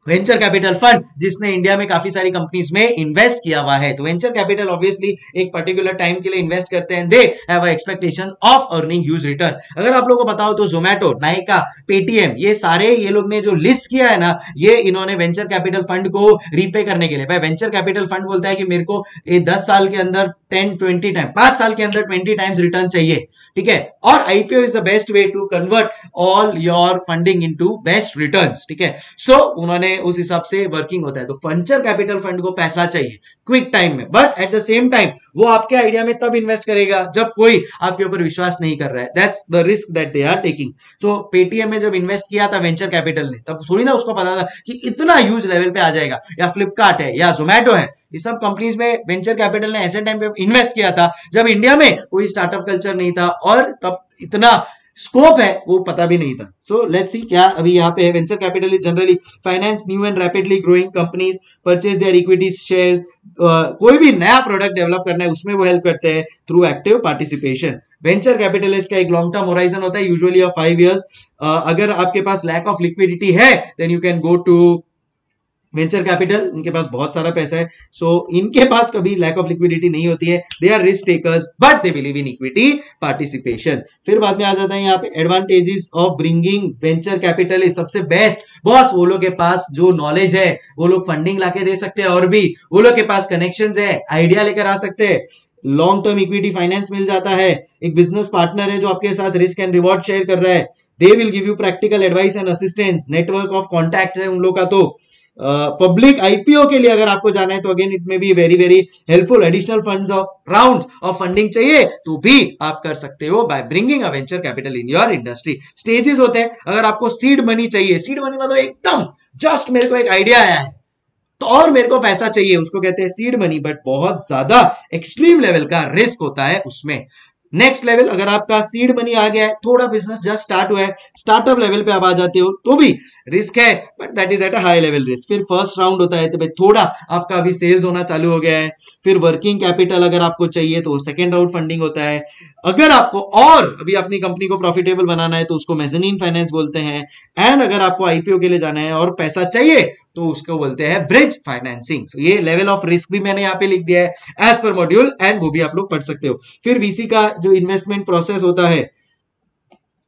Speaker 1: venture capital fund जिसने इंडिया में काफ़ी सारी कंपनीज़ में इन्वेस्ट किया हुआ है। तो वेंचर कैपिटल ऑब्वियसली एक पर्टिकुलर टाइम के लिए इन्वेस्ट करते हैं। They have expectation of earning huge return अगर आप लोगों को बताओ तो जोमेटो नाइका पेटीएम ये सारे ये लोग ने जो लिस्ट किया है ना ये इन्होंने वेंचर कैपिटल फंड को रीपे करने के लिए। भाई वेंचर कैपिटल फंड बोलता है कि मेरे को ये दस साल के अंदर टेन ट्वेंटी टाइम पाँच साल के अंदर ट्वेंटी टाइम्स रिटर्न चाहिए। ठीक है? और IPO is the best way to convert all your funding into best return ठीक है? सो so, उन्होंने उस हिसाब से वर्किंग होता है। तो वेंचर कैपिटल फंड को पैसा चाहिए क्विक टाइम में। But at the same time वो आपके आइडिया में तब इन्वेस्ट करेगा जब कोई आपके ऊपर विश्वास नहीं कर रहा है। That's the risk that they are taking so Paytm में जब इन्वेस्ट किया था वेंचर कैपिटल ने, तब थोड़ी ना उसको पता था कि इतना ह्यूज लेवल पे आ जाएगा। या फ्लिपकार्ट है, या जोमेटो है, ये सब कंपनीज़ में वेंचर कैपिटल ने ऐसे टाइम पे इन्वेस्ट किया था जब इंडिया में कोई स्टार्टअप कल्चर नहीं था और तब इतना स्कोप है, वो पता भी नहीं था। सो लेट्स सी क्या अभी यहाँ पे venture capital is generally finance new and rapidly growing companies purchase their equities shares कोई भी नया प्रोडक्ट डेवलप करना है, उसमें वो हेल्प करते हैं through active participation venture capitalist का एक लॉन्ग टर्म होराइजन होता है यूजुअली ऑफ़ फाइव इयर्स अगर आपके पास लैक ऑफ़ लिक्विडिटी है then you can go to venture capital उनके पास बहुत सारा पैसा है। सो so, इनके पास कभी लैक ऑफ़ लिक्विडिटी नहीं होती है। They are risk takers but they believe in equity participation फिर बाद में आ जाता है यहाँ पे advantages of bringing venture capital is सबसे बेस्ट बॉस वो लोग के पास जो नॉलेज है वो लोग फंडिंग लाके दे सकते हैं और भी। वो लोग के पास कनेक्शन है आइडिया लेकर आ सकते हैं। लॉन्ग टर्म इक्विटी फाइनेंस मिल जाता है। एक बिज़नेस पार्टनर है जो आपके साथ रिस्क एंड रिवॉर्ड शेयर कर रहा है। They will give you practical advice and assistance network of contact है उन लोग का तो। पब्लिक आईपीओ के लिए अगर आपको जाना है तो again it may be very very helpful additional funds of round of funding चाहिए तो भी आप कर सकते हो by bringing a venture capital in your industry stages होते हैं, अगर आपको सीड मनी चाहिए सीड मनी मतलब एकदम जस्ट मेरे को एक आइडिया आया है तो और मेरे को पैसा चाहिए, उसको कहते हैं सीड मनी बट बहुत ज़्यादा एक्सट्रीम लेवल का रिस्क होता है उसमें. नेक्स्ट लेवल अगर आपका सीड मनी आ गया है, थोड़ा बिज़नेस जस्ट स्टार्ट हुआ है स्टार्टअप लेवल पे आप आ जाते हो तो भी रिस्क है but that is at a high level risk first round round होता है तो भाई थोड़ा आपका अभी सेल्स होना चालू हो गया है, फिर वर्किंग कैपिटल अगर आपको चाहिए तो सेकेंड राउंड फंडिंग होता है अगर आपको और अभी अपनी कंपनी को प्रॉफिटेबल बनाना है तो उसको मेजनिन फाइनेंस बोलते हैं। एंड अगर आपको आईपीओ के लिए जाना है और पैसा चाहिए तो उसको बोलते हैं ब्रिज फाइनेंसिंग so, ये लेवल ऑफ़ रिस्क भी मैंने यहाँ पे लिख दिया है एज पर मॉड्यूल एंड वो भी आप लोग पढ़ सकते हो। फिर वीसी का जो इन्वेस्टमेंट प्रोसेस होता है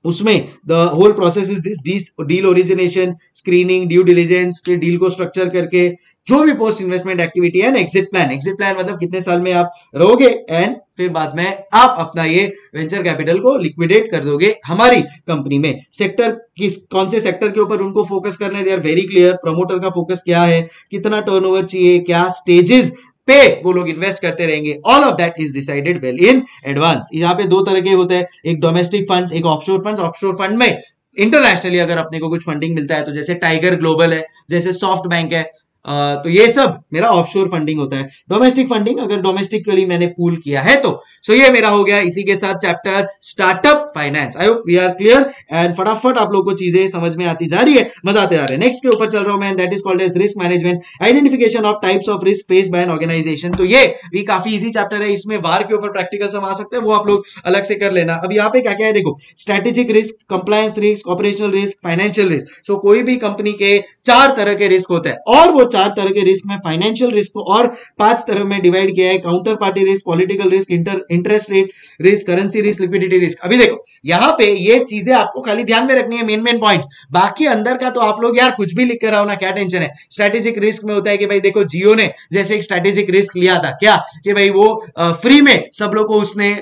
Speaker 1: उसमें the whole process is this deal origination screening due diligence फिर डील को स्ट्रक्चर करके जो भी पोस्ट इन्वेस्टमेंट एक्टिविटी है एग्जिट प्लान एग्जिट प्लान मतलब कितने साल में आप रहोगे एंड फिर बाद में आप अपना ये वेंचर कैपिटल को लिक्विडेट कर दोगे हमारी कंपनी में। सेक्टर किस, कौन से सेक्टर के ऊपर उनको फोकस करने? They are very clear promoter का फोकस क्या है? कितना टर्नओवर चाहिए? क्या स्टेजेस पे वो लोग इन्वेस्ट करते रहेंगे। All of that is decided well in advance यहाँ पे दो तरह के होते हैं। एक डोमेस्टिक फंड एक ऑफशोर फंड ऑफशोर फंड में इंटरनेशनली अगर अपने को कुछ फंडिंग मिलता है तो जैसे टाइगर ग्लोबल है, जैसे सॉफ्ट बैंक है तो ये सब मेरा ऑफशोर फंडिंग होता है। डोमेस्टिक फंडिंग अगर डोमेस्टिकली मैंने पूल किया है तो। सो so ये मेरा हो गया इसी के साथ chapter startup finance I hope we are clear and फटाफट आप लोगों को चीज़ें समझ में आती जा रही है, मज़ा आते जा रहे हैं। नेक्स्ट के ऊपर चल रहा हूँ मैं that is called as risk management identification of types of risk face by an organization तो ये भी काफ़ी इजी चैप्टर है, इसमें वार के ऊपर प्रैक्टिकल सम आ सकते हैं, वो आप लोग अलग से कर लेना। अब यहाँ पे क्या क्या है, देखो strategic risk compliance risk operational risk financial risk so कोई भी कंपनी के चार तरह के रिस्क होते हैं, और वो चार तरह के रिस्क में फाइनेंशियल रिस्क को और पाँच तरह में डिवाइड किया है counterparty risk political risk inter interest rate risk currency risk liquidity risk अभी देखो, यहाँ पे ये चीज़ें आपको खाली ध्यान में रखनी है मेन मेन पॉइंट बाकी अंदर का तो आप लोग यार कुछ भी लिख कर आओ ना, क्या टेंशन है? स्ट्रेटेजिक रिस्क में होता है कि भाई देखो, जियो ने जैसे एक स्ट्रेटेजिक रिस्क लिया था, क्या? कि भाई वो फ्री में सब लोग को उसने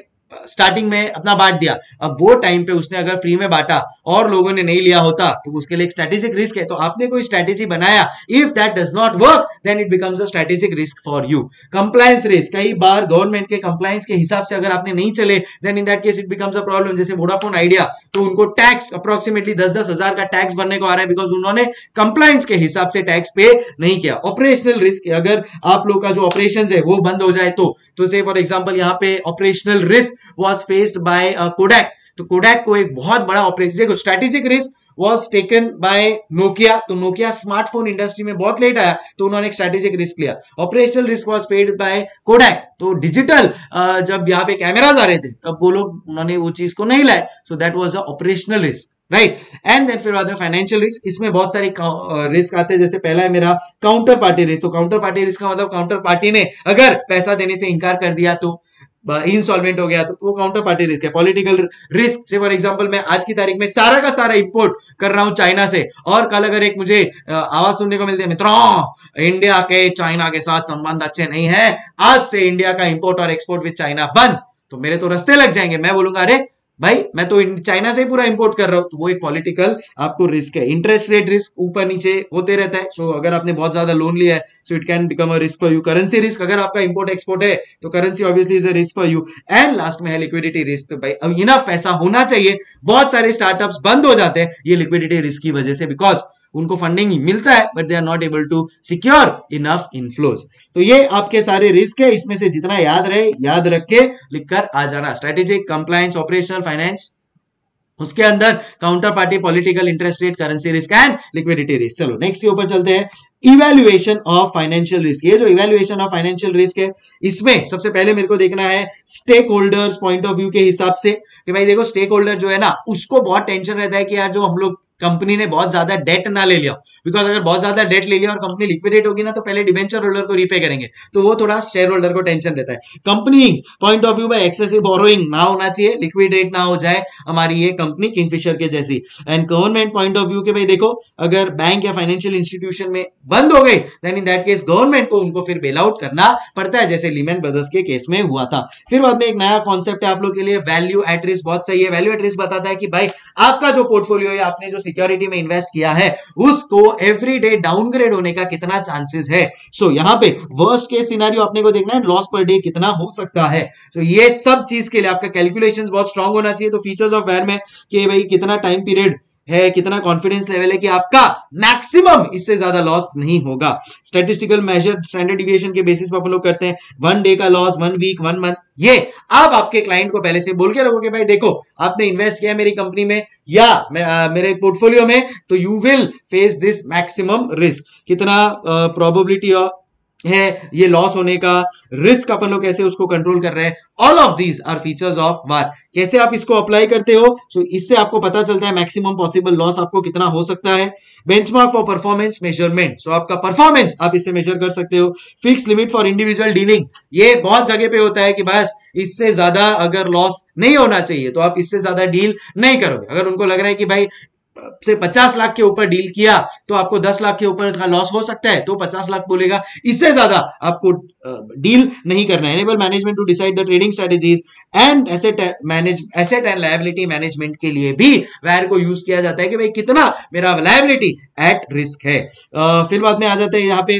Speaker 1: स्टार्टिंग में अपना बांट दिया। अब वो टाइम पे उसने अगर फ्री में बांटा और लोगों ने नहीं लिया होता तो उसके लिए एक स्ट्रेटेजिक रिस्क है। तो आपने कोई स्ट्रेटेजी बनाया? If that does not work then it becomes a strategic risk for you compliance risk कई बार गवर्नमेंट के कंप्लायंस के हिसाब से अगर आपने नहीं चले then in that case it becomes a problem जैसे वोडाफोन आइडिया तो उनको टैक्स अप्रोक्सीमेटली दस दस हज़ार का टैक्स भरने को आ रहा है बिकॉज़ उन्होंने कंप्लायंस के हिसाब से टैक्स पे नहीं किया। ऑपरेशनल रिस्क अगर आप लोग का जो ऑपरेशन है, वो बंद हो जाए तो। से फॉर एग्ज़ाम्पल यहाँ पे operational risk was faced by Kodak तो कोडैक को एक बहुत बड़ा operation strategic risk was taken by Nokia तो नोकिया स्मार्टफ़ोन इंडस्ट्री में बहुत लेट आया तो उन्होंने एक स्ट्रेटेजिक रिस्क लिया। Operational risk was paid by Kodak तो डिजिटल जब यहाँ पे कैमराज आ रहे थे, तब वो लोग, उन्होंने वो चीज़ को नहीं लाए so that was a operational risk right and then फिर फाइनेंशियल रिस्क इसमें बहुत सारी रिस्क आते हैं। जैसे पहला है मेरा काउंटर पार्टी रिस्क तो काउंटर पार्टी रिस्क का मतलब काउंटर पार्टी ने अगर पैसा देने से इंकार कर दिया तो इंसॉल्वेंट हो गया तो वो काउंटर पार्टी रिस्क है। पॉलिटिकल रिस्क से फॉर एग्जांपल मैं आज की तारीख में सारा का सारा इंपोर्ट कर रहा हूँ चाइना से। और कल अगर एक मुझे आवाज़ सुनने को मिलती है, मित्रों इंडिया के चाइना के साथ संबंध अच्छे नहीं है। आज से इंडिया का इंपोर्ट और एक्सपोर्ट विद चाइना बंद। तो मेरे तो रस्ते लग जाएँगे। मैं बोलूँगा, अरे भाई मैं तो चाइना से पूरा इंपोर्ट कर रहा हूँ तो वो एक पॉलिटिकल आपको रिस्क है। इंटरेस्ट रेट रिस्क ऊपर नीचे होते रहता है। सो so, अगर आपने बहुत ज़्यादा लोन लिया है so it can become a risk for you currency risk अगर आपका इंपोर्ट एक्सपोर्ट है तो currency obviously is a risk for you and last में है लिक्विडिटी रिस्क तो भाई अब इनफ पैसा होना चाहिए। बहुत सारे स्टार्टअप बंद हो जाते हैं ये लिक्विडिटी रिस्क की वजह से बिकॉज़ उनको फंडिंग मिलता है but they are not able to secure enough inflows तो ये आपके सारे रिस्क है, इसमें से जितना याद रहे, याद रख के लिखकर आ जाना। स्ट्रेटेजिक कंप्लायंस ऑपरेशनल फाइनेंस उसके अंदर counter party political interest rate currency risk and liquidity risk चलो नेक्स्ट के ऊपर चलते हैं। इवेल्युएशन ऑफ़ फाइनेंशियल रिस्क ये जो इवेल्युएशन ऑफ़ फाइनेंशियल रिस्क है, इसमें सबसे पहले मेरे को देखना है stakeholders point of view के हिसाब से कि भाई देखो स्टेक होल्डर जो है ना, उसको बहुत टेंशन रहता है कि यार जो हम लोग कंपनी ने बहुत ज़्यादा डेट ना ले लिया। बिकॉज़ अगर बहुत ज़्यादा डेट ले लिया और कंपनी लिक्विडेट होगी ना तो पहले डिवेंचर होल्डर को रीपे करेंगे। तो वो थोड़ा शेयर होल्डर को टेंशन रहता है। Company point of view by excessive borrowing ना होना चाहिए लिक्विडेट ना हो जाए हमारी ये कंपनी किंगफिशर के जैसी। And government point of view के भाई देखो, अगर बैंक या फाइनेंशियल इंस्टीट्यूशन में बंद हो गई then in that case government को उनको फिर बेल आउट करना पड़ता है, जैसे लिमेन ब्रदर्स के केस में हुआ था। फिर बाद में एक नया कॉन्सेप्ट है आप लोग के लिए वैल्यू एट रिस्क बहुत सही है। वैल्यू एट रिस्क बताता है कि भाई, आपका जो पोर्टफोलियो है, आपने जो सिक्योरिटी में इन्वेस्ट किया है उसको एवरी डे डाउनग्रेड होने का कितना चांसेस है। सो so, यहाँ पे वर्स्ट केस सिनारियो आपने को देखना है लॉस पर डे कितना हो सकता है। सो so, ये सब चीज़ के लिए आपका कैलकुलेशन बहुत स्ट्रॉन्ग होना चाहिए। तो फीचर्स ऑफ़ वैर में कि भाई कितना टाइम पीरियड है, कितना कॉन्फिडेंस लेवल है कि आपका मैक्सिमम इससे ज़्यादा लॉस नहीं होगा। स्टेटिस्टिकल मेजर स्टैंडर्ड डिविएशन के बेसिस पर अपन लोग करते हैं। वन डे का loss one week one month ये आप आपके क्लाइंट को पहले से बोल के रखोगे, भाई देखो, आपने इन्वेस्ट किया मेरी कंपनी में या मेरे पोर्टफोलियो में तो you will face this maximum risk कितना प्रोबेबिलिटी ऑफ़ है ये लॉस होने का रिस्क अपन लोग कैसे उसको कंट्रोल कर रहे हैं? All of these are features of war कैसे आप इसको अप्लाई करते हो? सो so, इससे आपको पता चलता है मैक्सिमम पॉसिबल लॉस आपको कितना हो सकता है। Benchmark for performance measurement so आपका परफॉर्मेंस आप इससे मेजर कर सकते हो। Fix limit for individual dealing ये बहुत जगह पे होता है कि बस इससे ज़्यादा अगर लॉस नहीं होना चाहिए तो आप इससे ज़्यादा डील नहीं करोगे। अगर उनको लग रहा है कि भाई से पचास लाख के ऊपर डील किया तो आपको दस लाख के ऊपर इसका लॉस हो सकता है तो पचास लाख बोलेगा। इससे ज़्यादा आपको डील नहीं करना enable management to decide the trading strategies and asset manage asset and liability management के लिए भी वैर को यूज़ किया जाता है कि भाई कितना मेरा लाइबिलिटी एट रिस्क है। फिर बाद में आ जाते हैं यहाँ पे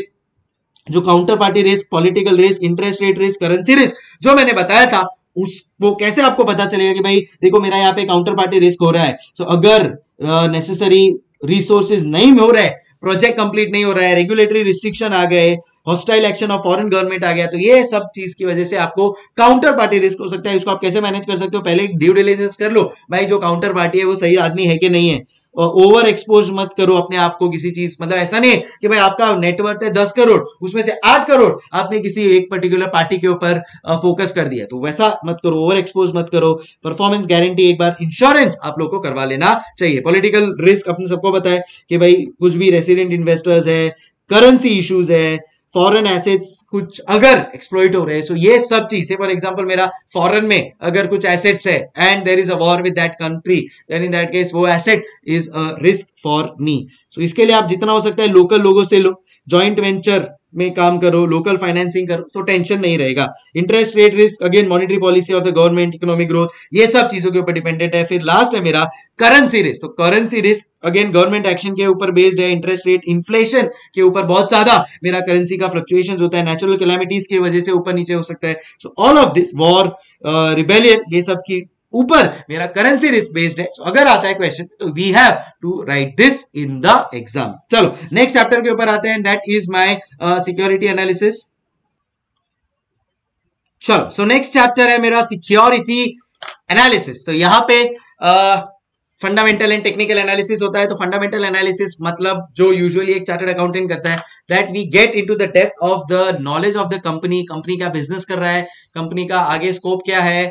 Speaker 1: जो counter party risk political risk interest rate risk currency risk जो मैंने बताया था उस वो कैसे आपको पता चलेगा कि भाई देखो मेरा यहाँ पे काउंटर पार्टी रिस्क हो रहा है। सो so, अगर नेसेसरी रिसोर्सेज नहीं हो रहे प्रोजेक्ट कंप्लीट नहीं हो रहा है रेगुलेटरी रिस्ट्रिक्शन आ गए hostile action of foreign government आ गया तो ये सब चीज़ की वजह से आपको काउंटर पार्टी रिस्क हो सकता है, इसको आप कैसे मैनेज कर सकते हो? पहले ड्यू डिलीजेंस कर लो, भाई जो काउंटर पार्टी है वो सही आदमी है कि नहीं है? ओवर एक्सपोज मत करो अपने आप को किसी चीज़ मतलब ऐसा नहीं कि भाई आपका नेटवर्थ है दस करोड़, उसमें से आठ करोड़ आपने किसी एक पर्टिकुलर पार्टी के ऊपर फोकस कर दिया। तो वैसा मत करो ओवर एक्सपोज मत करो। परफॉर्मेंस गारंटी एक बार इंश्योरेंस आप लोग को करवा लेना चाहिए। पॉलिटिकल रिस्क अपने सबको बताए कि भाई कुछ भी रेसिडेंट इन्वेस्टर्स है करेंसी इश्यूज़ है फॉरेन एसेट्स कुछ अगर एक्सप्लोइट हो रहे हैं सो ये सब चीज़ है फॉर एग्ज़ाम्पल मेरा फॉरेन में अगर कुछ एसेट्स है and there is a war with that country then in that case वो asset is a risk for me so इसके लिए आप जितना हो सकता है लोकल लोगों से लो ज्वाइंट वेंचर में काम करो लोकल फाइनेंसिंग करो तो टेंशन नहीं रहेगा। Interest rate risk again monetary policy of the government economic growth ये सब चीज़ों के ऊपर डिपेंडेंट है। फिर लास्ट है मेरा करेंसी रिस्क तो currency risk again government action के ऊपर बेस्ड है। इंटरेस्ट रेट इन्फ्लेशन के ऊपर बहुत ज़्यादा मेरा करेंसी का फ्लक्चुएशन होता है। नेचुरल कैलामिटीज की वजह से ऊपर नीचे हो सकता है। So all of this war rebellion ये सब की ऊपर मेरा करेंसी रिस्क बेस्ड है। So, अगर आता है क्वेश्चन तो we have to write this in the exam चलो नेक्स्ट चैप्टर के ऊपर आते हैं that is my security analysis चलो सो नेक्स्ट चैप्टर है मेरा सिक्योरिटी एनालिसिस सो यहाँ पे फंडामेंटल एंड टेक्निकल एनालिसिस होता है तो फंडामेंटल एनालिसिस मतलब जो यूजुअली एक चार्टर्ड अकाउंटेंट करता है that we get into the depth of the knowledge of the company company का बिज़नेस कर रहा है कंपनी का आगे स्कोप क्या हाँ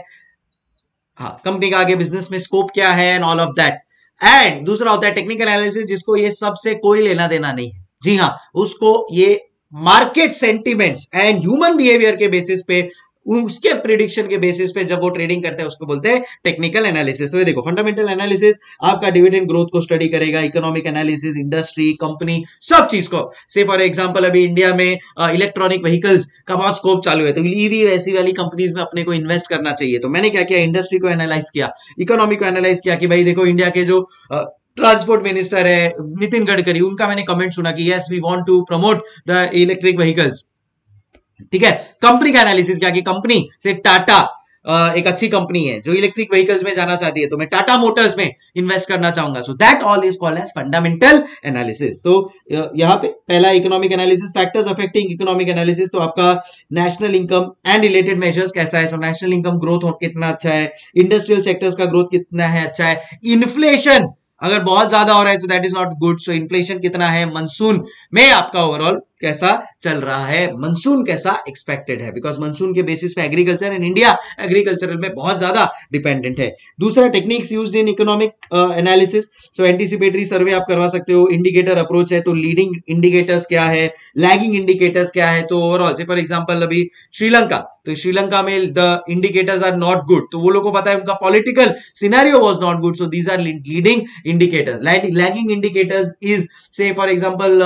Speaker 1: कंपनी का आगे बिज़नेस में स्कोप क्या है and all of that and दूसरा होता है टेक्निकल एनालिसिस जिसको ये सबसे कोई लेना देना नहीं है। जी हाँ उसको ये market sentiments and human behaviour के बेसिस पे उसके प्रिडिक्शन के बेसिस पे जब वो ट्रेडिंग करते हैं, उसको बोलते हैं टेक्निकल एनालिसिस तो ये देखो फंडामेंटल एनालिसिस आपका डिविडेंड ग्रोथ को स्टडी करेगा इकोनॉमिक एनालिसिस इंडस्ट्री कंपनी सब चीज़ को। से फॉर एग्जांपल अभी इंडिया में इलेक्ट्रॉनिक व्हीकल्स का बहुत स्कोप चालू है तो ईवी वैसी वाली कंपनीज़ में अपने को इन्वेस्ट करना चाहिए। तो मैंने क्या किया? इंडस्ट्री को एनालाइज किया इकोनॉमी को एनालाइज किया कि भाई देखो इंडिया के जो ट्रांसपोर्ट मिनिस्टर है, नितिन गडकरी, उनका मैंने कमेंट सुना कि yes we want to promote the electric vehicles ठीक है? कंपनी का एनालिसिस क्या कि कंपनी से टाटा एक अच्छी कंपनी है, जो इलेक्ट्रिक व्हीकल्स में जाना चाहती है तो मैं टाटा मोटर्स में इन्वेस्ट करना चाहूँगा। So that all is called as fundamental analysis so यहाँ पे पहला economic analysis factors affecting economic analysis तो आपका national income and related measures कैसा है? सो नेशनल इनकम ग्रोथ कितना अच्छा है? इंडस्ट्रियल सेक्टर्स का ग्रोथ कितना है? अच्छा है? इन्फ्लेशन अगर बहुत ज़्यादा हो रहा है तो that is not good so inflation कितना है? मनसून में आपका ओवरऑल कैसा चल रहा है मंसून कैसा एक्सपेक्टेड है? बिकॉज़ मंसून के बेसिस पे एग्रीकल्चर एंड इंडिया एग्रीकल्चरल में बहुत ज़्यादा डिपेंडेंट है। दूसरा techniques use in economic analysis so anticipatory survey आप करवा सकते हो। इंडिकेटर अप्रोच है तो लीडिंग इंडिकेटर्स क्या है? लैगिंग इंडिकेटर्स क्या है? तो ओवरऑल से फॉर एग्ज़ाम्पल अभी श्रीलंका तो श्रीलंका में the indicators are not good तो वो लोग को पता है, उनका political scenario was not good so these are leading indicators lagging indicators is say for example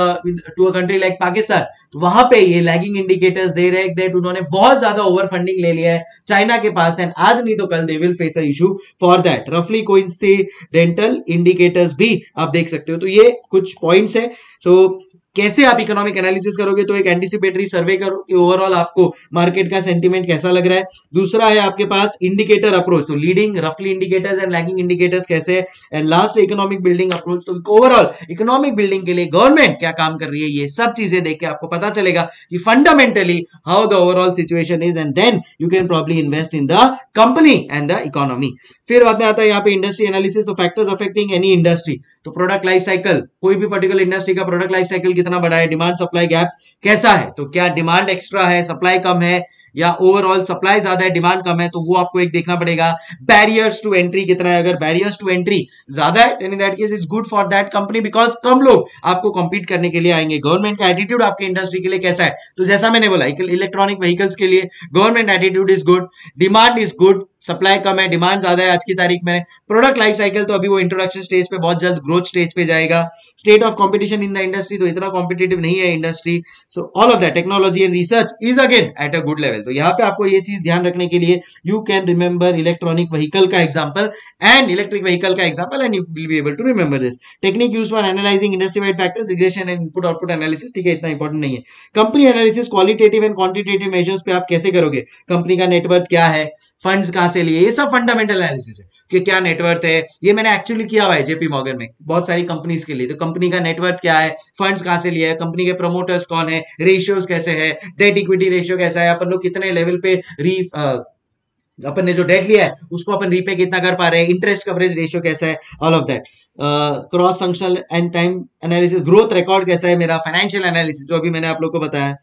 Speaker 1: to a country like Pakistan तो वहाँ पे ये लैगिंग इंडिकेटर्स दे रहे हैं उन्होंने बहुत ज़्यादा ओवर फंडिंग ले लिया है चाइना के पास एंड आज नहीं तो कल they will face a issue for that रफली कोइंसिडेंटल इंडिकेटर्स भी आप देख सकते हो। तो ये कुछ पॉइंट्स है। सो so, कैसे आप इकोनॉमिक एनालिसिस करोगे? तो एक एंटिसिपेटरी सर्वे करो कि ओवरऑल आपको मार्केट का सेंटीमेंट कैसा लग रहा है। दूसरा है आपके पास इंडिकेटर अप्रोच तो लीडिंग रफली इंडिकेटर्स एंड लैगिंग इंडिकेटर्स कैसे and last economic building approach तो ओवरऑल इकोनॉमिक बिल्डिंग के लिए गवर्नमेंट क्या काम कर रही है? ये सब चीज़ें देख के आपको पता चलेगा कि fundamentally how the overall situation is and then you can probably invest in the company and the economy फिर बाद में आता है यहाँ पे इंडस्ट्री एनालिसिस तो फैक्टर्स अफेक्टिंग एनी इंडस्ट्री तो प्रोडक्ट लाइफ साइकिल कोई भी पर्टिकुलर इंडस्ट्री का प्रोडक्ट लाइफ साइकिल कितना बड़ा है? डिमांड सप्लाई गैप कैसा है? तो क्या डिमांड एक्स्ट्रा है? सप्लाई कम है? या ओवरऑल सप्लाई ज़्यादा है डिमांड कम है तो वो आपको एक देखना पड़ेगा। बैरियर्स टू एंट्री कितना है, अगर बैरियर्स टू एंट्री ज़्यादा है in that case it's good for that company because कम लोग आपको कॉम्पीट करने के लिए आएँगे। गवर्नमेंट का एटीट्यूड आपके इंडस्ट्री के लिए कैसा है? तो जैसा मैंने बोला इलेक्ट्रॉनिक व्हीकल्स के लिए government attitude is good demand is good supply कम है डिमांड ज़्यादा है आज की तारीख में। प्रोडक्ट लाइफ साइकिल तो अभी वो इंट्रोडक्शन स्टेज पे बहुत जल्द ग्रोथ स्टेज पे जाएगा। State of competition in the industry तो इतना कॉम्पिटेटिव नहीं है industry so all of that technology and research is again at a good level तो यहाँ पे आपको ये चीज़ ध्यान रखने के लिए you can remember electronic vehicle का एग्ज़ाम्पल एंड इलेक्ट्रिक व्हीकल का example and you will be able to remember this technique use for analysing industry wide factors regression and input output analysis ठीक है, इतना इंपॉर्टेंट नहीं है। Company analysis qualitative and quantitative measures पे आप कैसे करोगे? कंपनी का नेटवर्क क्या है? फंड्स कहाँ से लिए? ये सब फंडामेंटल एनालिसिस है। कि क्या नेटवर्थ है? ये मैंने एक्चुअली किया हुआ है जेपी मॉर्गन में, बहुत सारी कंपनीज़ के लिए। तो कंपनी का नेटवर्थ क्या है? फंड्स कहाँ से लिया है? कंपनी के प्रमोटर्स कौन है? रेशियोज कैसे है? डेट इक्विटी रेशियो कैसा है? अपन लोग कितने लेवल पे री अपन ने जो डेट लिया है, उसको अपन रीपे कितना कर पा रहे हैं? इंटरेस्ट कवरेज रेशियो कैसा है? All of that cross functional and time analysis growth record कैसा है मेरा? फाइनेंशियल एनालिसिस जो अभी मैंने आप लोग को बताया।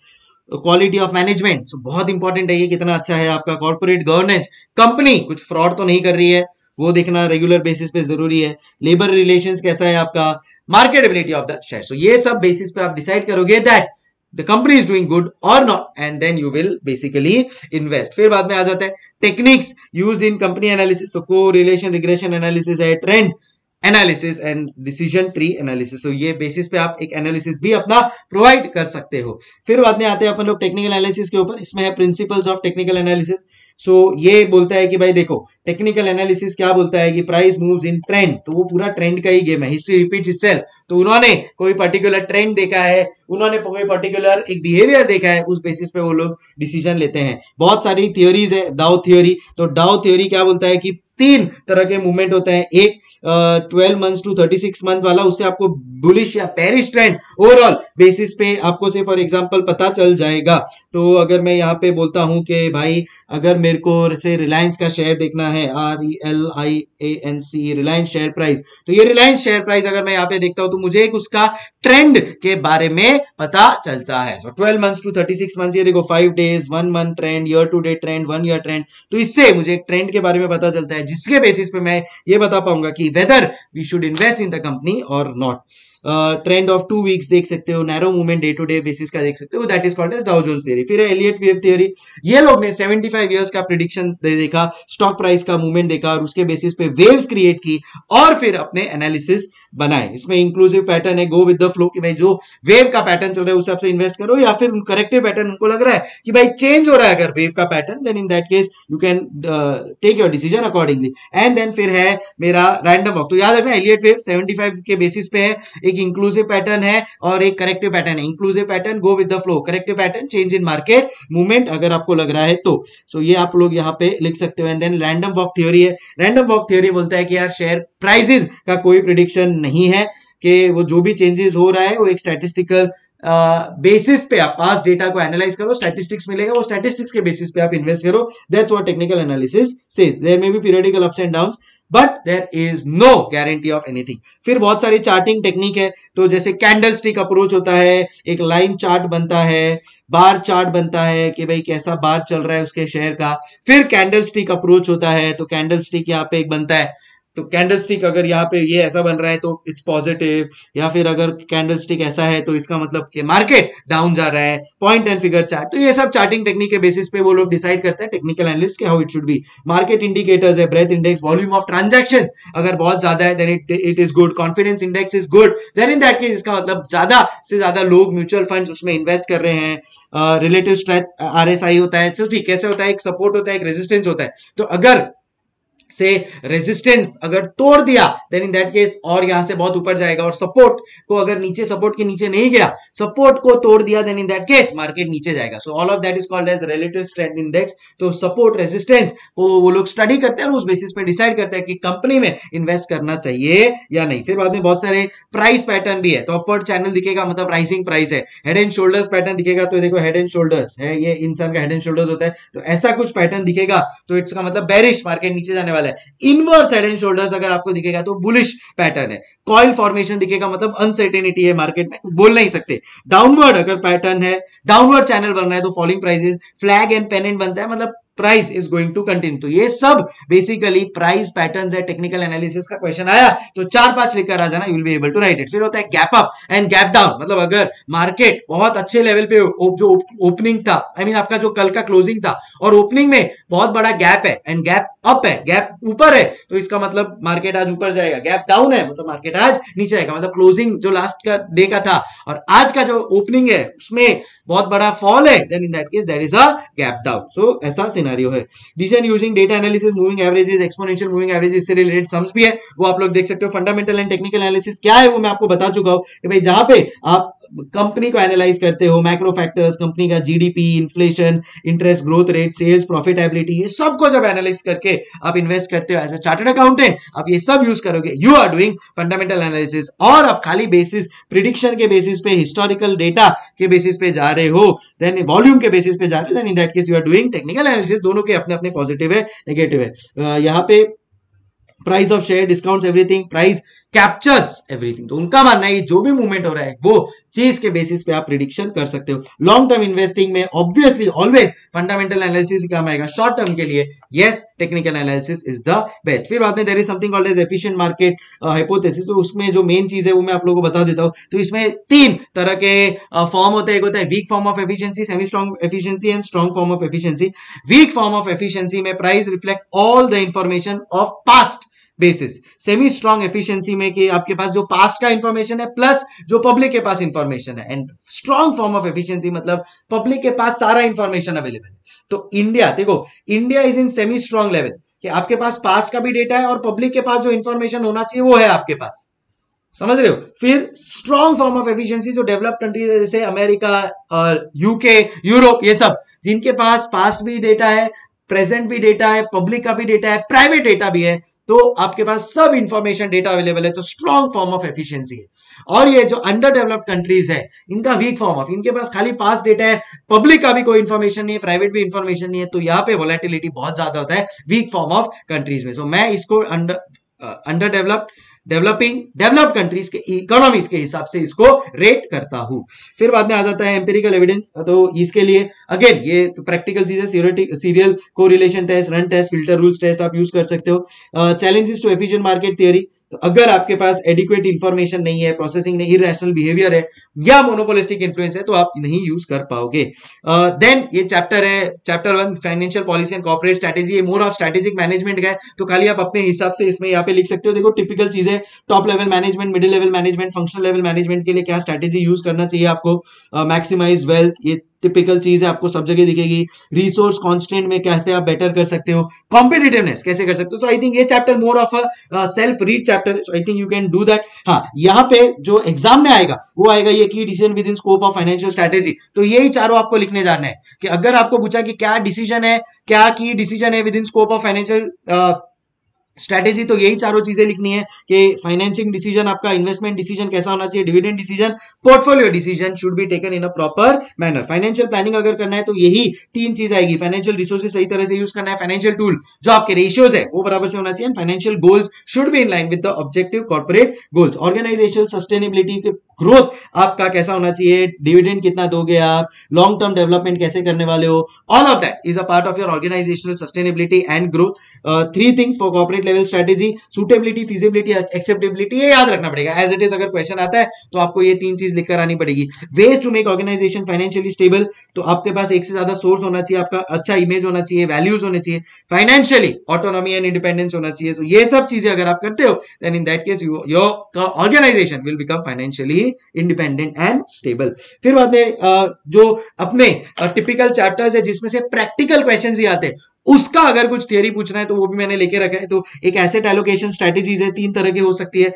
Speaker 1: क्वालिटी ऑफ़ मैनेजमेंट बहुत इंपॉर्टेंट है ये, कितना अच्छा है आपका कॉर्पोरेट गवर्नेंस कंपनी कुछ फ्रॉड तो नहीं कर रही है, वो देखना रेगुलर बेसिस पे ज़रूरी है। लेबर रिलेशंस कैसा है आपका? Marketability of the share so ये सब बेसिस पे आप डिसाइड करोगे that the company is doing good और not and then you will basically invest फिर बाद में आ जाता है techniques used in company analysis को रिलेशन रिग्रेशन एनालिसिस है trend Analysis and decision tree analysis ये बेसिस पे आप एक एनालिसिस भी अपना प्रोवाइड कर सकते हो। फिर बाद में आते हैं अपन लोग टेक्निकल एनालिसिस के ऊपर। इसमें है principles of technical analysis so ये बोलता है कि भाई देखो टेक्निकल एनालिसिस क्या बोलता है कि प्राइस मूव्स इन ट्रेंड तो वो पूरा ट्रेंड का ही गेम है। हिस्ट्री रिपीट इटसेल्फ तो उन्होंने कोई पर्टिकुलर ट्रेंड देखा है, उन्होंने कोई पर्टिकुलर एक बिहेवियर देखा है, उस बेसिस पे वो लोग डिसीज़न लेते हैं। बहुत सारी थियोरीज है डाउ थियोरी तो डाउ थियोरी क्या बोलता है कि तीन तरह के मूवमेंट होते हैं। एक twelve months to thirty six month वाला, उससे आपको बुलिश या पेरिश ट्रेंड ओवरऑल बेसिस पे आपको से फॉर एग्जांपल पता चल जाएगा। तो अगर मैं यहाँ पे बोलता हूँ कि भाई, अगर मेरे को से रिलायंस का शेयर देखना है R E L I A N C Reliance share price तो ये रिलायंस शेयर प्राइस अगर मैं यहाँ पे देखता हूँ तो मुझे एक उसका ट्रेंड के बारे में पता चलता है। So twelve months to thirty six month ये देखो five days one month trend year to day trend one year trend तो इससे मुझे एक ट्रेंड के बारे में पता चलता है। जिसके बेसिस पे मैं ये बता पाऊँगा कि whether we should invest in the company और not trend of two weeks देख सकते हो narrow movement day to day basis का देख सकते हो that is called as Dow Jones theory फिर एलियट वेव थियरी ये लोग ने 75 इयर्स का प्रिडिक्शन दे देखा स्टॉक प्राइस का मूवमेंट देखा और उसके बेसिस पे वेव्स क्रिएट की और फिर अपने एनालिसिस बनाए। इसमें इंक्लूसिव पैटर्न है गो विद द फ्लो कि भाई जो वेव का पैटर्न चल रहा है, उस हिसाब से इन्वेस्ट करो या फिर करेक्टिव पैटर्न उनको लग रहा है कि भाई चेंज हो रहा है, अगर वेव का pattern then in that case you can take your decision accordingly and then फिर है मेरा रैंडम वॉक तो याद रखना एलियट वेव 75 के बेसिस पे है एक इंक्लूसिव पैटर्न है और एक करेक्टिव पैटर्न है। Inclusive pattern go with the flow corrective pattern change in market movement अगर आपको लग रहा है तो। सो so ये आप लोग यहाँ पे लिख सकते हो। And then random walk theory है। रैंडम वॉक थ्योरी बोलता है कि यार शेयर प्राइजेस का कोई प्रिडिक्शन नहीं है कि वो जो भी चेंजेस हो रहा है वो एक स्टैटिस्टिकल बेसिस uh, पे आप पास डेटा को एनालाइज करो स्टैटिस्टिक्स मिलेगा वो स्टैटिस्टिक्स के बेसिस पे आप इन्वेस्ट करो। That's what technical analysis says there may be periodical ups and downs but there is no guarantee of anything फिर बहुत सारी चार्टिंग टेक्निक है। तो जैसे कैंडल स्टिक अप्रोच होता है, एक लाइन चार्ट बनता है बार चार्ट बनता है कि भाई कैसा बार चल रहा है उसके शेयर का। फिर कैंडल स्टिक अप्रोच होता है तो कैंडल स्टिक यहाँ पे एक बनता है। तो कैंडल स्टिक अगर यहाँ पे ये ऐसा बन रहा है तो इट्स पॉजिटिव या फिर अगर कैंडल स्टिक ऐसा है तो इसका मतलब कि मार्केट डाउन जा रहा है पॉइंट एंड फिगर चार्ट तो ये सब चार्टिंग टेक्निक के बेसिस पे वो लोग डिसाइड करते हैं टेक्निकल एनालिस्ट के how it should be market indicators है breadth index volume of transaction अगर बहुत ज़्यादा है then it it is good confidence index is good then in that case इसका मतलब ज़्यादा से ज़्यादा लोग म्यूचुअल फंड उसमें इन्वेस्ट कर रहे हैं रिलेटिव स्ट्रेथ आर होता है कैसे होता है, एक सपोर्ट होता है, एक रेजिस्टेंस होता है तो अगर से रेजिस्टेंस अगर तोड़ दिया देन इन दैट केस और यहाँ से बहुत ऊपर जाएगा और सपोर्ट को अगर नीचे सपोर्ट के नीचे नहीं गया सपोर्ट को तोड़ दिया then in that case market नीचे जाएगा। So all of that is called as relative strength index तो सपोर्ट रेजिस्टेंस को वो लोग स्टडी करते हैं और उस बेसिस पे डिसाइड करते हैं कि कंपनी में इन्वेस्ट करना चाहिए या नहीं। फिर बाद में बहुत सारे प्राइस पैटर्न भी है। तो अपवर्ड चैनल दिखेगा मतलब प्राइसिंग प्राइस है। हेड एंड शोल्डर्स पैटर्न दिखेगा तो देखो हेड एंड शोल्डर्स है, ये इंसान का हेड एंड शोल्डर्स होता है। तो ऐसा कुछ पैटर्न दिखेगा तो इट्स का मतलब बेरिश मार्केट नीचे जाने वाला है। इनवर्स हेड एंड शोल्डर्स अगर आपको दिखेगा तो बुलिश पैटर्न है। कॉइल फॉर्मेशन दिखेगा मतलब अनसर्टेनिटी है मार्केट में बोल नहीं सकते। डाउनवर्ड अगर पैटर्न है डाउनवर्ड चैनल बन रहा है तो falling prices flag and pennant बनता है मतलब price is going to continue तो ये सब बेसिकली प्राइस पैटर्न है टेक्निकल एनालिसिस का क्वेश्चन आया तो चार पाँच लिखकर आ जाना you will be able to write it फिर होता है gap up and gap down मतलब अगर मार्केट बहुत अच्छे लेवल पे जो ओपनिंग था आई I मीन mean, आपका जो कल का क्लोजिंग था और ओपनिंग में बहुत बड़ा गैप है एंड गैप अप है गैप ऊपर है तो इसका मतलब मार्केट आज ऊपर जाएगा. गैप डाउन है मतलब मार्केट आज नीचे आएगा मतलब क्लोजिंग जो लास्ट का डे का था और आज का जो ओपनिंग है उसमें बहुत बड़ा फॉल है then in that case that is a gap down so ऐसा सिनेरियो है। Decision using data analysis moving averages exponential moving averages से रिलेटेड सम्स भी है, वो आप लोग देख सकते हो। फंडामेंटल एंड टेक्निकल एनालिसिस क्या है, वो मैं आपको बता चुका हूँ कि भाई जहाँ पे आप कंपनी को एनालाइज करते हो मैक्रो फैक्टर्स कंपनी का GDP inflation interest growth rate sales profitability ये सबको जब एनालाइज करके आप इन्वेस्ट करते हो एज अ चार्टर्ड अकाउंटेंट आप ये सब यूज़ करोगे। You are doing fundamental analysis और आप खाली बेसिस प्रिडिक्शन के बेसिस पे हिस्टोरिकल डेटा के बेसिस पे जा रहे हो देन वॉल्यूम के बेसिस पे जा रहे हो then in that case you are doing technical analysis दोनों के अपने अपने पॉजिटिव है नेगेटिव है। यहाँ पे price of share discount everything price captures everything तो उनका मानना है जो भी मूवमेंट हो रहा है, वो चीज़ के बेसिस पे आप प्रिडिक्शन कर सकते हो। लॉन्ग टर्म इन्वेस्टिंग में ऑब्वियसली ऑलवेज फंडामेंटल एनालिसिस काम आएगा। शॉर्ट टर्म के लिए yes technical analysis is the best फिर बाद में there is something called as efficient market hypothesis तो उसमें जो मेन चीज़ है, वो मैं आप लोगों को बता देता हूँ। तो इसमें तीन तरह के फॉर्म होते हैं। एक होता है weak form of efficiency semi strong efficiency and strong form of efficiency weak form of efficiency में price reflect all the information of past basis semi strong efficiency में कि आपके पास जो पास्ट का इंफॉर्मेशन है प्लस जो पब्लिक के पास इंफॉर्मेशन है. And strong form of efficiency मतलब पब्लिक के पास सारा इंफॉर्मेशन अवेलेबल है. तो इंडिया देखो India is in semi strong level कि आपके पास पास्ट का भी डेटा है और पब्लिक के पास जो इंफॉर्मेशन होना चाहिए, वो है आपके पास. समझ रहे हो? फिर स्ट्रॉन्ग फॉर्म ऑफ़ एफिशिएंसी जो डेवलप कंट्रीज़ है, जैसे अमेरिका और यूके यूरोप ये सब, जिनके पास पास्ट भी डेटा है प्रेजेंट भी डेटा है पब्लिक का भी डेटा है प्राइवेट डेटा भी है तो आपके पास सब इंफॉर्मेशन डेटा अवेलेबल है तो स्ट्रॉन्ग फॉर्म ऑफ़ एफिशिएंसी है। और ये जो अंडर डेवलप्ड कंट्रीज़ है इनका वीक फॉर्म ऑफ़ इनके पास खाली पास डेटा है पब्लिक का भी कोई इंफॉर्मेशन नहीं है प्राइवेट भी इंफॉर्मेशन नहीं है तो यहाँ पे वोलेटिलिटी बहुत ज़्यादा होता है वीक फॉर्म ऑफ़ कंट्रीज़ में। सो so, मैं इसको under under developed developing develop countries के इकोनॉमीज के हिसाब से इसको रेट करता हूँ। फिर बाद में आ जाता है एम्पेरिकल एविडेंस तो इसके लिए अगेन ये तो प्रैक्टिकल चीज़ें serial correlation test run test filter rules test आप यूज़ कर सकते हो। Challenges to efficient market theory तो अगर आपके पास एडिक्वेट इन्फॉर्मेशन नहीं है प्रोसेसिंग नहीं इरेशनल बिहेवियर है या मोनोपोलिस्टिक इन्फ्लुएंस है तो आप नहीं यूज़ कर पाओगे। देन uh, ये चैप्टर है chapter one financial policy and corporate strategy more of strategic management का है। तो खाली आप अपने हिसाब से इसमें यहाँ पे लिख सकते हो। देखो टिपिकल चीज़ें top level management middle level management functional level management के लिए क्या स्ट्रेटेजी यूज़ करना चाहिए आपको? मैक्सिमाइज uh, वेल्थ ये टिपिकल चीज़ है, आपको सब जगह दिखेगी। रिसोर्स कॉन्स्टेंट में कैसे आप बेटर कर सकते हो। कॉम्पिटेटिवनेस कैसे कर सकते हो? सो आई थिंक ये chapter more of self read chapter so I think you can do that हाँ यहाँ पे जो एग्ज़ाम में आएगा, वो आएगा ये की decision within scope of financial strategy तो यही चारों आपको लिखने जाना है कि अगर आपको पूछा कि क्या डिसीज़न है, क्या की डिसीज़न है within scope of financial strategy तो यही चारों चीज़ें लिखनी है कि फाइनेंसिंग डिसीज़न आपका इन्वेस्टमेंट डिसीज़न कैसा होना चाहिए dividend decision portfolio decision should be taken in a proper manner financial planning अगर करना है तो यही तीन चीज़ आएगी. फाइनेंशियल रिसोर्सेज सही तरह से यूज़ करना है फाइनेंशियल टूल जो आपके रेशियोज है, वो बराबर से होना चाहिए financial goals should be in line with the objective corporate goals organisation sustainability के ग्रोथ आपका कैसा होना चाहिए? डिविडेंड कितना दोगे आप? लॉन्ग टर्म डेवलपमेंट कैसे करने वाले हो? All of that is a part of your organisational sustainability and growth three things for corporate level strategy suitability feasibility acceptability ये याद रखना पड़ेगा। एज इट इज़ अगर क्वेश्चन आता है तो आपको ये तीन चीज़ लिखकर आनी पड़ेगी। Ways to make organisation financially stable तो आपके पास एक से ज़्यादा सोर्स होना चाहिए, आपका अच्छा इमेज होना चाहिए वैल्यूज़ होने चाहिए फाइनेंशियली ऑटोनॉमी एंड इंडिपेंडेंस होना चाहिए। तो ये सब चीज़ें अगर आप करते हो then in that case you your organisation will become financially independent and stable फिर बाद में जो अपने टिपिकल चैप्टर्स है, जिसमें से प्रैक्टिकल क्वेश्चन ही आते हैं उसका अगर कुछ थियरी पूछना है तो वो भी मैंने लेके रखा है। तो एक एसेट एलोकेशन स्ट्रेटेजीज है, तीन तरह की हो सकती है।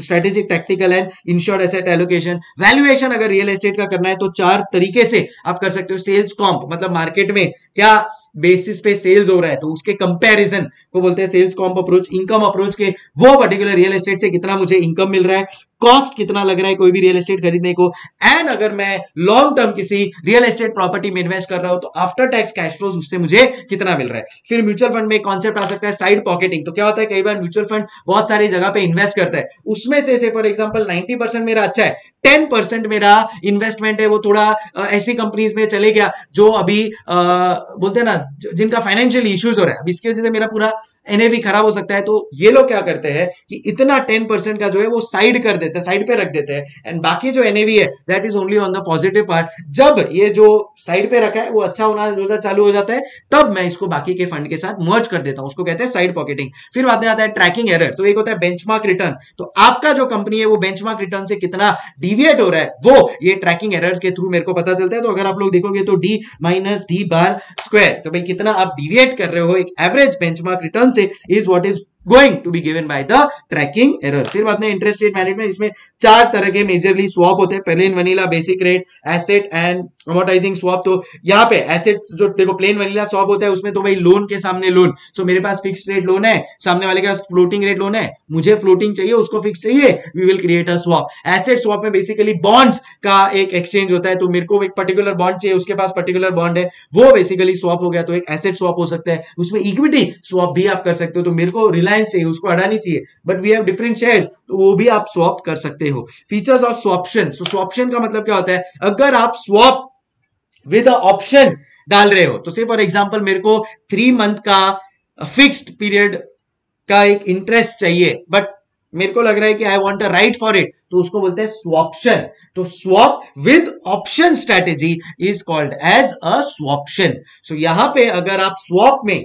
Speaker 1: Strategic tactical and insured asset allocation valuation अगर रियल एस्टेट का करना है तो चार तरीके से आप कर सकते हो। सेल्स कॉम्प मतलब मार्केट में क्या बेसिस पे सेल्स हो रहा है तो उसके कंपेरिजन को बोलते हैं sales comp approach income approach के वो पर्टिकुलर रियल एस्टेट से कितना मुझे इनकम मिल रहा है कॉस्ट कितना लग रहा है कोई भी रियल एस्टेट खरीदने को। एंड अगर मैं लॉन्ग टर्म किसी रियल एस्टेट प्रॉपर्टी में इन्वेस्ट कर रहा हूँ तो आफ्टर टैक्स कैश फ्लोज उससे मुझे कितना मिल रहा है। फिर म्यूचुअल फंड में कॉन्सेप्ट आ सकता है साइड पॉकेटिंग तो क्या होता है कई बार म्यूचुअल फंड बहुत सारी जगह पे इन्वेस्ट करता है। उसमें से से फॉर एग्ज़ाम्पल नाइनटी परसेंट मेरा अच्छा है टेन परसेंट मेरा इन्वेस्टमेंट है वो थोड़ा ऐसी कंपनीज़ में चले गया जो अभी आ, बोलते हैं ना जिनका फाइनेंशियल इश्यूज़ हो रहा है। इसकी वजह से मेरा पूरा एनएवी खराब हो सकता है तो ये लोग क्या करते हैं कि इतना टेन परसेंट का जो है वो साइड कर देते हैं साइड पे रख देते हैं एंड बाकी जो एनएवी है that is only on the positive part जब ये जो साइड पे रखा है, वो अच्छा होना चालू हो जाता है, तब मैं इसको बाकी के फंड के साथ मर्ज कर देता हूँ। उसको कहते हैं साइड पॉकेटिंग फिर बाद में आता है ट्रैकिंग एरर तो एक होता है बेंचमार्क रिटर्न तो आपका जो कंपनी है, वो बेंचमार्क रिटर्न से कितना डिविएट हो रहा है, वो ये ट्रैकिंग एरर के थ्रू मेरे को पता चलता है। तो अगर आप लोग देखोगे तो D minus D bar square तो भाई कितना आप डिविएट कर रहे हो, एक एवरेज बेंचमार्क रिटर्न से is what is going to be given by the tracking error फिर बाद में इंटरेस्ट रेट मैनेजमेंट इसमें चार तरह के मेजरली स्वॉप होते हैं। Plain vanilla basic rate asset and amortising swap तो यहाँ पे एसेट जो देखो प्लेन वनीला स्वॉप होता है, उसमें तो भाई लोन के सामने लोन सो मेरे पास फिक्स रेट लोन है, सामने वाले के पास फ्लोटिंग रेट लोन है। मुझे फ्लोटिंग चाहिए, उसको फिक्स चाहिए we will create a swap asset swap में बेसिकली बॉन्ड्स का एक एक्सचेंज होता है। तो मेरे को एक पर्टिकुलर बॉन्ड चाहिए, उसके पास पर्टिकुलर बॉन्ड है। वो बेसिकली स्वॉप हो गया तो एक एसेट स्वॉप हो सकता है। उसमें इक्विटी स्वॉप भी आप कर सकते हो। तो मेरे को रिलायंस चाहिए उसको अडानी चाहिए। But we have different shares तो वो भी आप स्वॉप कर सकते हो। फीचर्स ऑफ़ स्वॉप्शन स्वॉप्शन का मतलब क्या होता है? अगर आप स्वॉप विद ऑप्शन डाल रहे हो तो से फॉर एग्ज़ाम्पल मेरे को थ्री मंथ का फिक्स्ड पीरियड का एक इंटरेस्ट चाहिए बट मेरे को लग रहा है कि I want a right for it तो उसको बोलते हैं स्वॉप्शन तो swap with option strategy is called as a swaption so यहाँ पे अगर आप स्वॉप में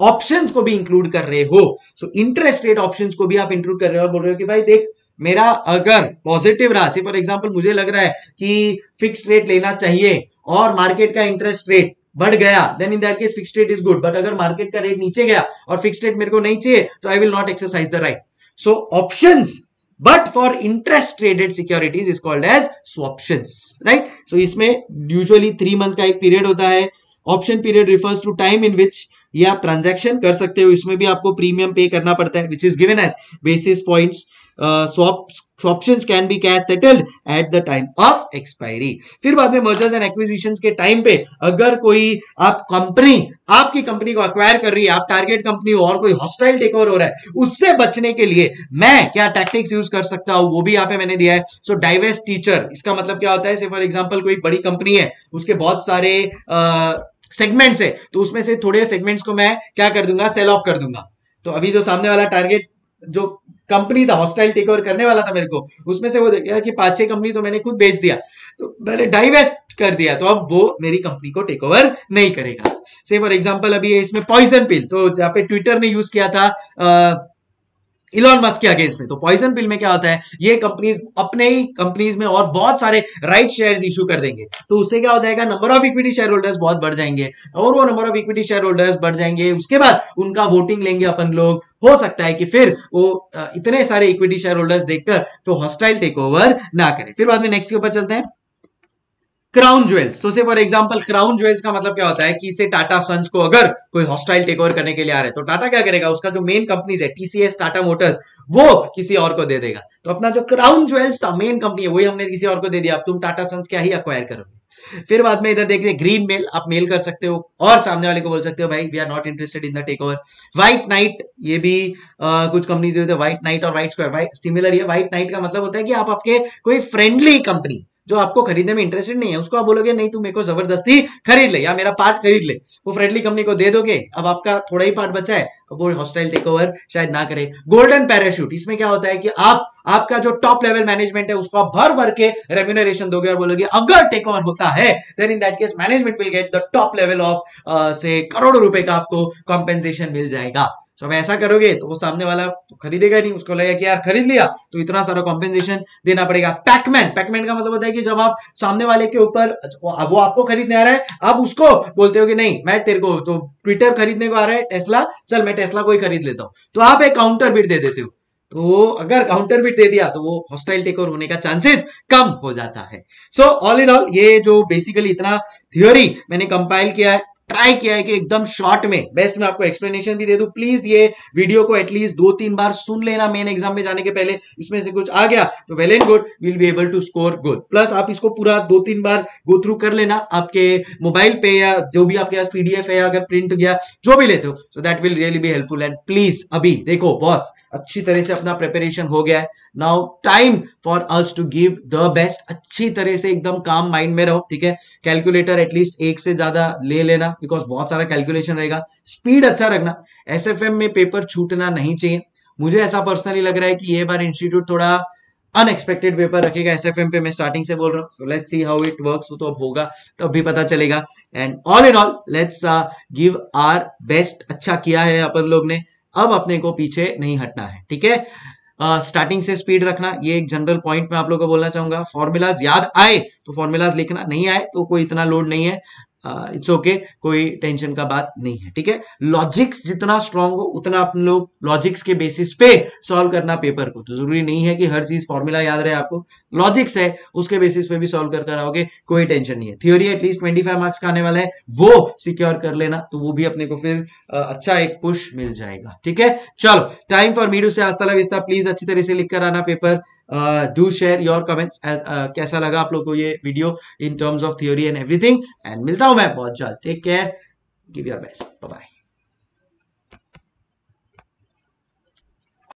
Speaker 1: ऑप्शंस को भी इंक्लूड कर रहे हो। सो इंटरेस्ट रेट ऑप्शंस को भी आप इंक्लूड कर रहे हो और बोल रहे हो कि भाई देख, मेरा अगर पॉजिटिव रहा फॉर एग्ज़ाम्पल मुझे लग रहा है कि फिक्स रेट लेना चाहिए और मार्केट का इंटरेस्ट रेट बढ़ गया then in that case fix rate is good but अगर मार्केट का रेट नीचे गया और फिक्स रेट मेरे को नहीं चाहिए तो I will not exercise the right so option but for interest traded securities is called as swaption right so इसमें यूजुअली थ्री मंथ का एक पीरियड होता है। Option period refers to time in which ये आप ट्रांजैक्शन कर सकते हो इसमें भी आपको प्रीमियम पे करना पड़ता है which is given as basis points swap options can be cash settled at the time of expiry फिर बाद में मर्जर्स एंड एक्विजिशन के टाइम पे अगर कोई आप कंपनी आपकी कंपनी को अक्वायर कर रही है आप टारगेट कंपनी हो और कोई हॉस्टाइल टेक ओवर हो रहा है उससे बचने के लिए मैं क्या टैक्टिक्स यूज़ कर सकता हूँ वो भी यहाँ पे मैंने दिया है। सो डाइवेस्ट टीचर इसका मतलब क्या होता है? फॉर एग्ज़ाम्पल कोई बड़ी कंपनी है उसके बहुत सारे uh, सेगमेंट्स है तो उसमें से थोड़े सेगमेंट्स को मैं क्या कर दूँगा सेल ऑफ़ कर दूँगा। तो अभी जो सामने वाला टारगेट जो कंपनी था हॉस्टाइल टेक ओवर करने वाला था मेरे को उसमें से वो देखा कि पाँच छह कंपनी तो मैंने खुद बेच दिया। तो मैंने डाइवेस्ट कर दिया तो अब वो मेरी कंपनी को टेक ओवर नहीं करेगा। से फॉर एग्ज़ाम्पल अभी इसमें पॉइजन पिल तो जहाँ पे ट्विटर ने यूज़ किया था आ, इलॉन मस्क के अगेंस्ट में। तो पॉइजन पिल में क्या होता है? ये कंपनीज़ अपने ही कंपनीज़ में और बहुत सारे राइट शेयर्स इशू कर देंगे। तो उससे क्या हो जाएगा? Number of equity share holders बहुत बढ़ जाएँगे। और वो number of equity share holders बढ़ जाएँगे। उसके बाद उनका वोटिंग लेंगे अपन लोग। हो सकता है कि फिर वो इतने सारे इक्विटी शेयर होल्डर्स देखकर तो हॉस्टाइल टेक ओवर ना करें। फिर बाद में नेक्स्ट के ऊपर चलते हैं। क्राउन ज्वेल्स सो से फॉर एग्जांपल क्राउन ज्वेल्स का मतलब क्या होता है कि इसे टाटा सन्स को अगर कोई हॉस्टाइल टेक ओवर करने के लिए आ रहा है तो टाटा क्या करेगा? उसका जो मेन कंपनीज़ है टीसीएस टाटा मोटर्स वो किसी और को दे देगा। तो अपना जो क्राउन ज्वेल्स था मेन कंपनी है वही हमने किसी और को दे दिया। अब तुम टाटा सन्स क्या ही अक्वायर करोगे? फिर बाद में इधर देखिए ग्रीन मेल आप मेल कर सकते हो और सामने वाले को बोल सकते हो भाई we are not interested in the take over white knight ये भी आ, कुछ कंपनीज़ होते हैं व्हाइट नाइट और व्हाइट स्क्वायर सिमिलर ये व्हाइट नाइट का मतलब होता है कि आप आपके कोई फ्रेंडली कंपनी जो आपको खरीदने में इंटरेस्टेड नहीं है, उसको आप बोलोगे, नहीं, तू मेरे को ज़बरदस्ती खरीद ले या मेरा पार्ट खरीद ले। वो फ्रेंडली कंपनी को दे दोगे, अब आपका थोड़ा ही पार्ट बचा है। अब वो हॉस्टाइल टेक ओवर शायद ना करे। गोल्डन पैराशूट इसमें क्या होता है कि आप, आपका जो टॉप लेवल मैनेजमेंट है, उसको आप भर भर के रेम्यूनरेशन दोगे और बोलोगे, अगर टेक ओवर होता है then in that case management will get the top level of से करोड़ों रुपए का आपको कॉम्पेंसेशन मिल जाएगा। सब ऐसा करोगे तो वो सामने वाला तो खरीदेगा नहीं। उसको लगेगा कि यार, खरीद लिया। तो इतना सारा कॉम्पेंसेशन देना पड़ेगा। पैकमैन पैकमैन का मतलब होता है कि जब आप सामने वाले के ऊपर वो आपको खरीदने आ रहा है आप उसको बोलते हो कि नहीं, मैं तेरे को तो ट्विटर खरीदने को आ रहा है टेस्ला चल, मैं टेस्ला को ही खरीद लेता हूँ। तो आप एक काउंटर बिट दे देते हो। तो अगर काउंटर बिट दे दिया तो वो हॉस्टाइल टेक ओवर होने का चांसेस कम हो जाता है। सो ऑल इन ऑल ये जो बेसिकली इतना थियोरी मैंने कंपाइल किया है ट्राई किया है कि एकदम शॉर्ट में, बेस्ट मैं आपको एक्सप्लेनेशन भी दे दूँ। प्लीज़ ये वीडियो को एटलीस्ट दो तीन बार सुन लेना मेन एग्ज़ाम में जाने के पहले, इसमें से कुछ आ गया तो well and good will be able to score good plus आप इसको पूरा दो तीन बार गो थ्रू कर लेना आपके मोबाइल पे या जो भी आपके पास पीडीएफ है, अगर प्रिंट गया, जो भी लेते हो so that will really be helpful and please अभी देखो बॉस अच्छी तरह से अपना प्रिपरेशन हो गया है। Now time for us to give the best अच्छी तरह से एकदम काम माइंड में रहो, ठीक है? कैलकुलेटर एटलीस्ट एक से ज़्यादा ले लेना बिकॉज़ बहुत सारा कैलकुलेशन रहेगा। स्पीड अच्छा रखना। एस में पेपर छूटना नहीं चाहिए। मुझे ऐसा पर्सनली लग रहा है कि ये बार इंस्टीट्यूट थोड़ा अनएक्सपेक्टेड पेपर रखेगा। एस एफ़ एम पे मैं स्टार्टिंग से बोल रहा हूँ। So let's see how it works तो अब होगा, तब भी पता चलेगा। And all in all let's give our best अच्छा किया है अपन लोग ने। अब अपने को पीछे नहीं हटना है, ठीक है? स्टार्टिंग से स्पीड रखना, ये एक जनरल पॉइंट में आप लोगों को बोलना चाहूँगा। फॉर्मूलाज याद आए तो फॉर्मूलाज लिखना, नहीं आए तो कोई इतना लोड नहीं है। इट्स ओके okay, कोई टेंशन का बात नहीं है ठीक है? लॉजिक्स जितना स्ट्रांग हो उतना अपन लोग लॉजिक्स के बेसिस पे सॉल्व करना पेपर को। तो ज़रूरी नहीं है कि हर चीज़ फॉर्मूला याद रहे आपको। लॉजिक्स है उसके बेसिस पे भी सॉल्व कर कर आओगे कोई टेंशन नहीं है। Theory at least twenty five marks का आने वाला है वो सिक्योर कर लेना तो वो भी अपने को फिर अच्छा एक पुश मिल जाएगा ठीक है? चलो टाइम फॉर मीडू से आस्ता विस्ता प्लीज़ अच्छी तरह से लिख कर आना paper do share your comments कैसा लगा आप लोग को ये video in terms of theory and everything and मिलता हूँ मैं बहुत जल्द. Take care give your best bye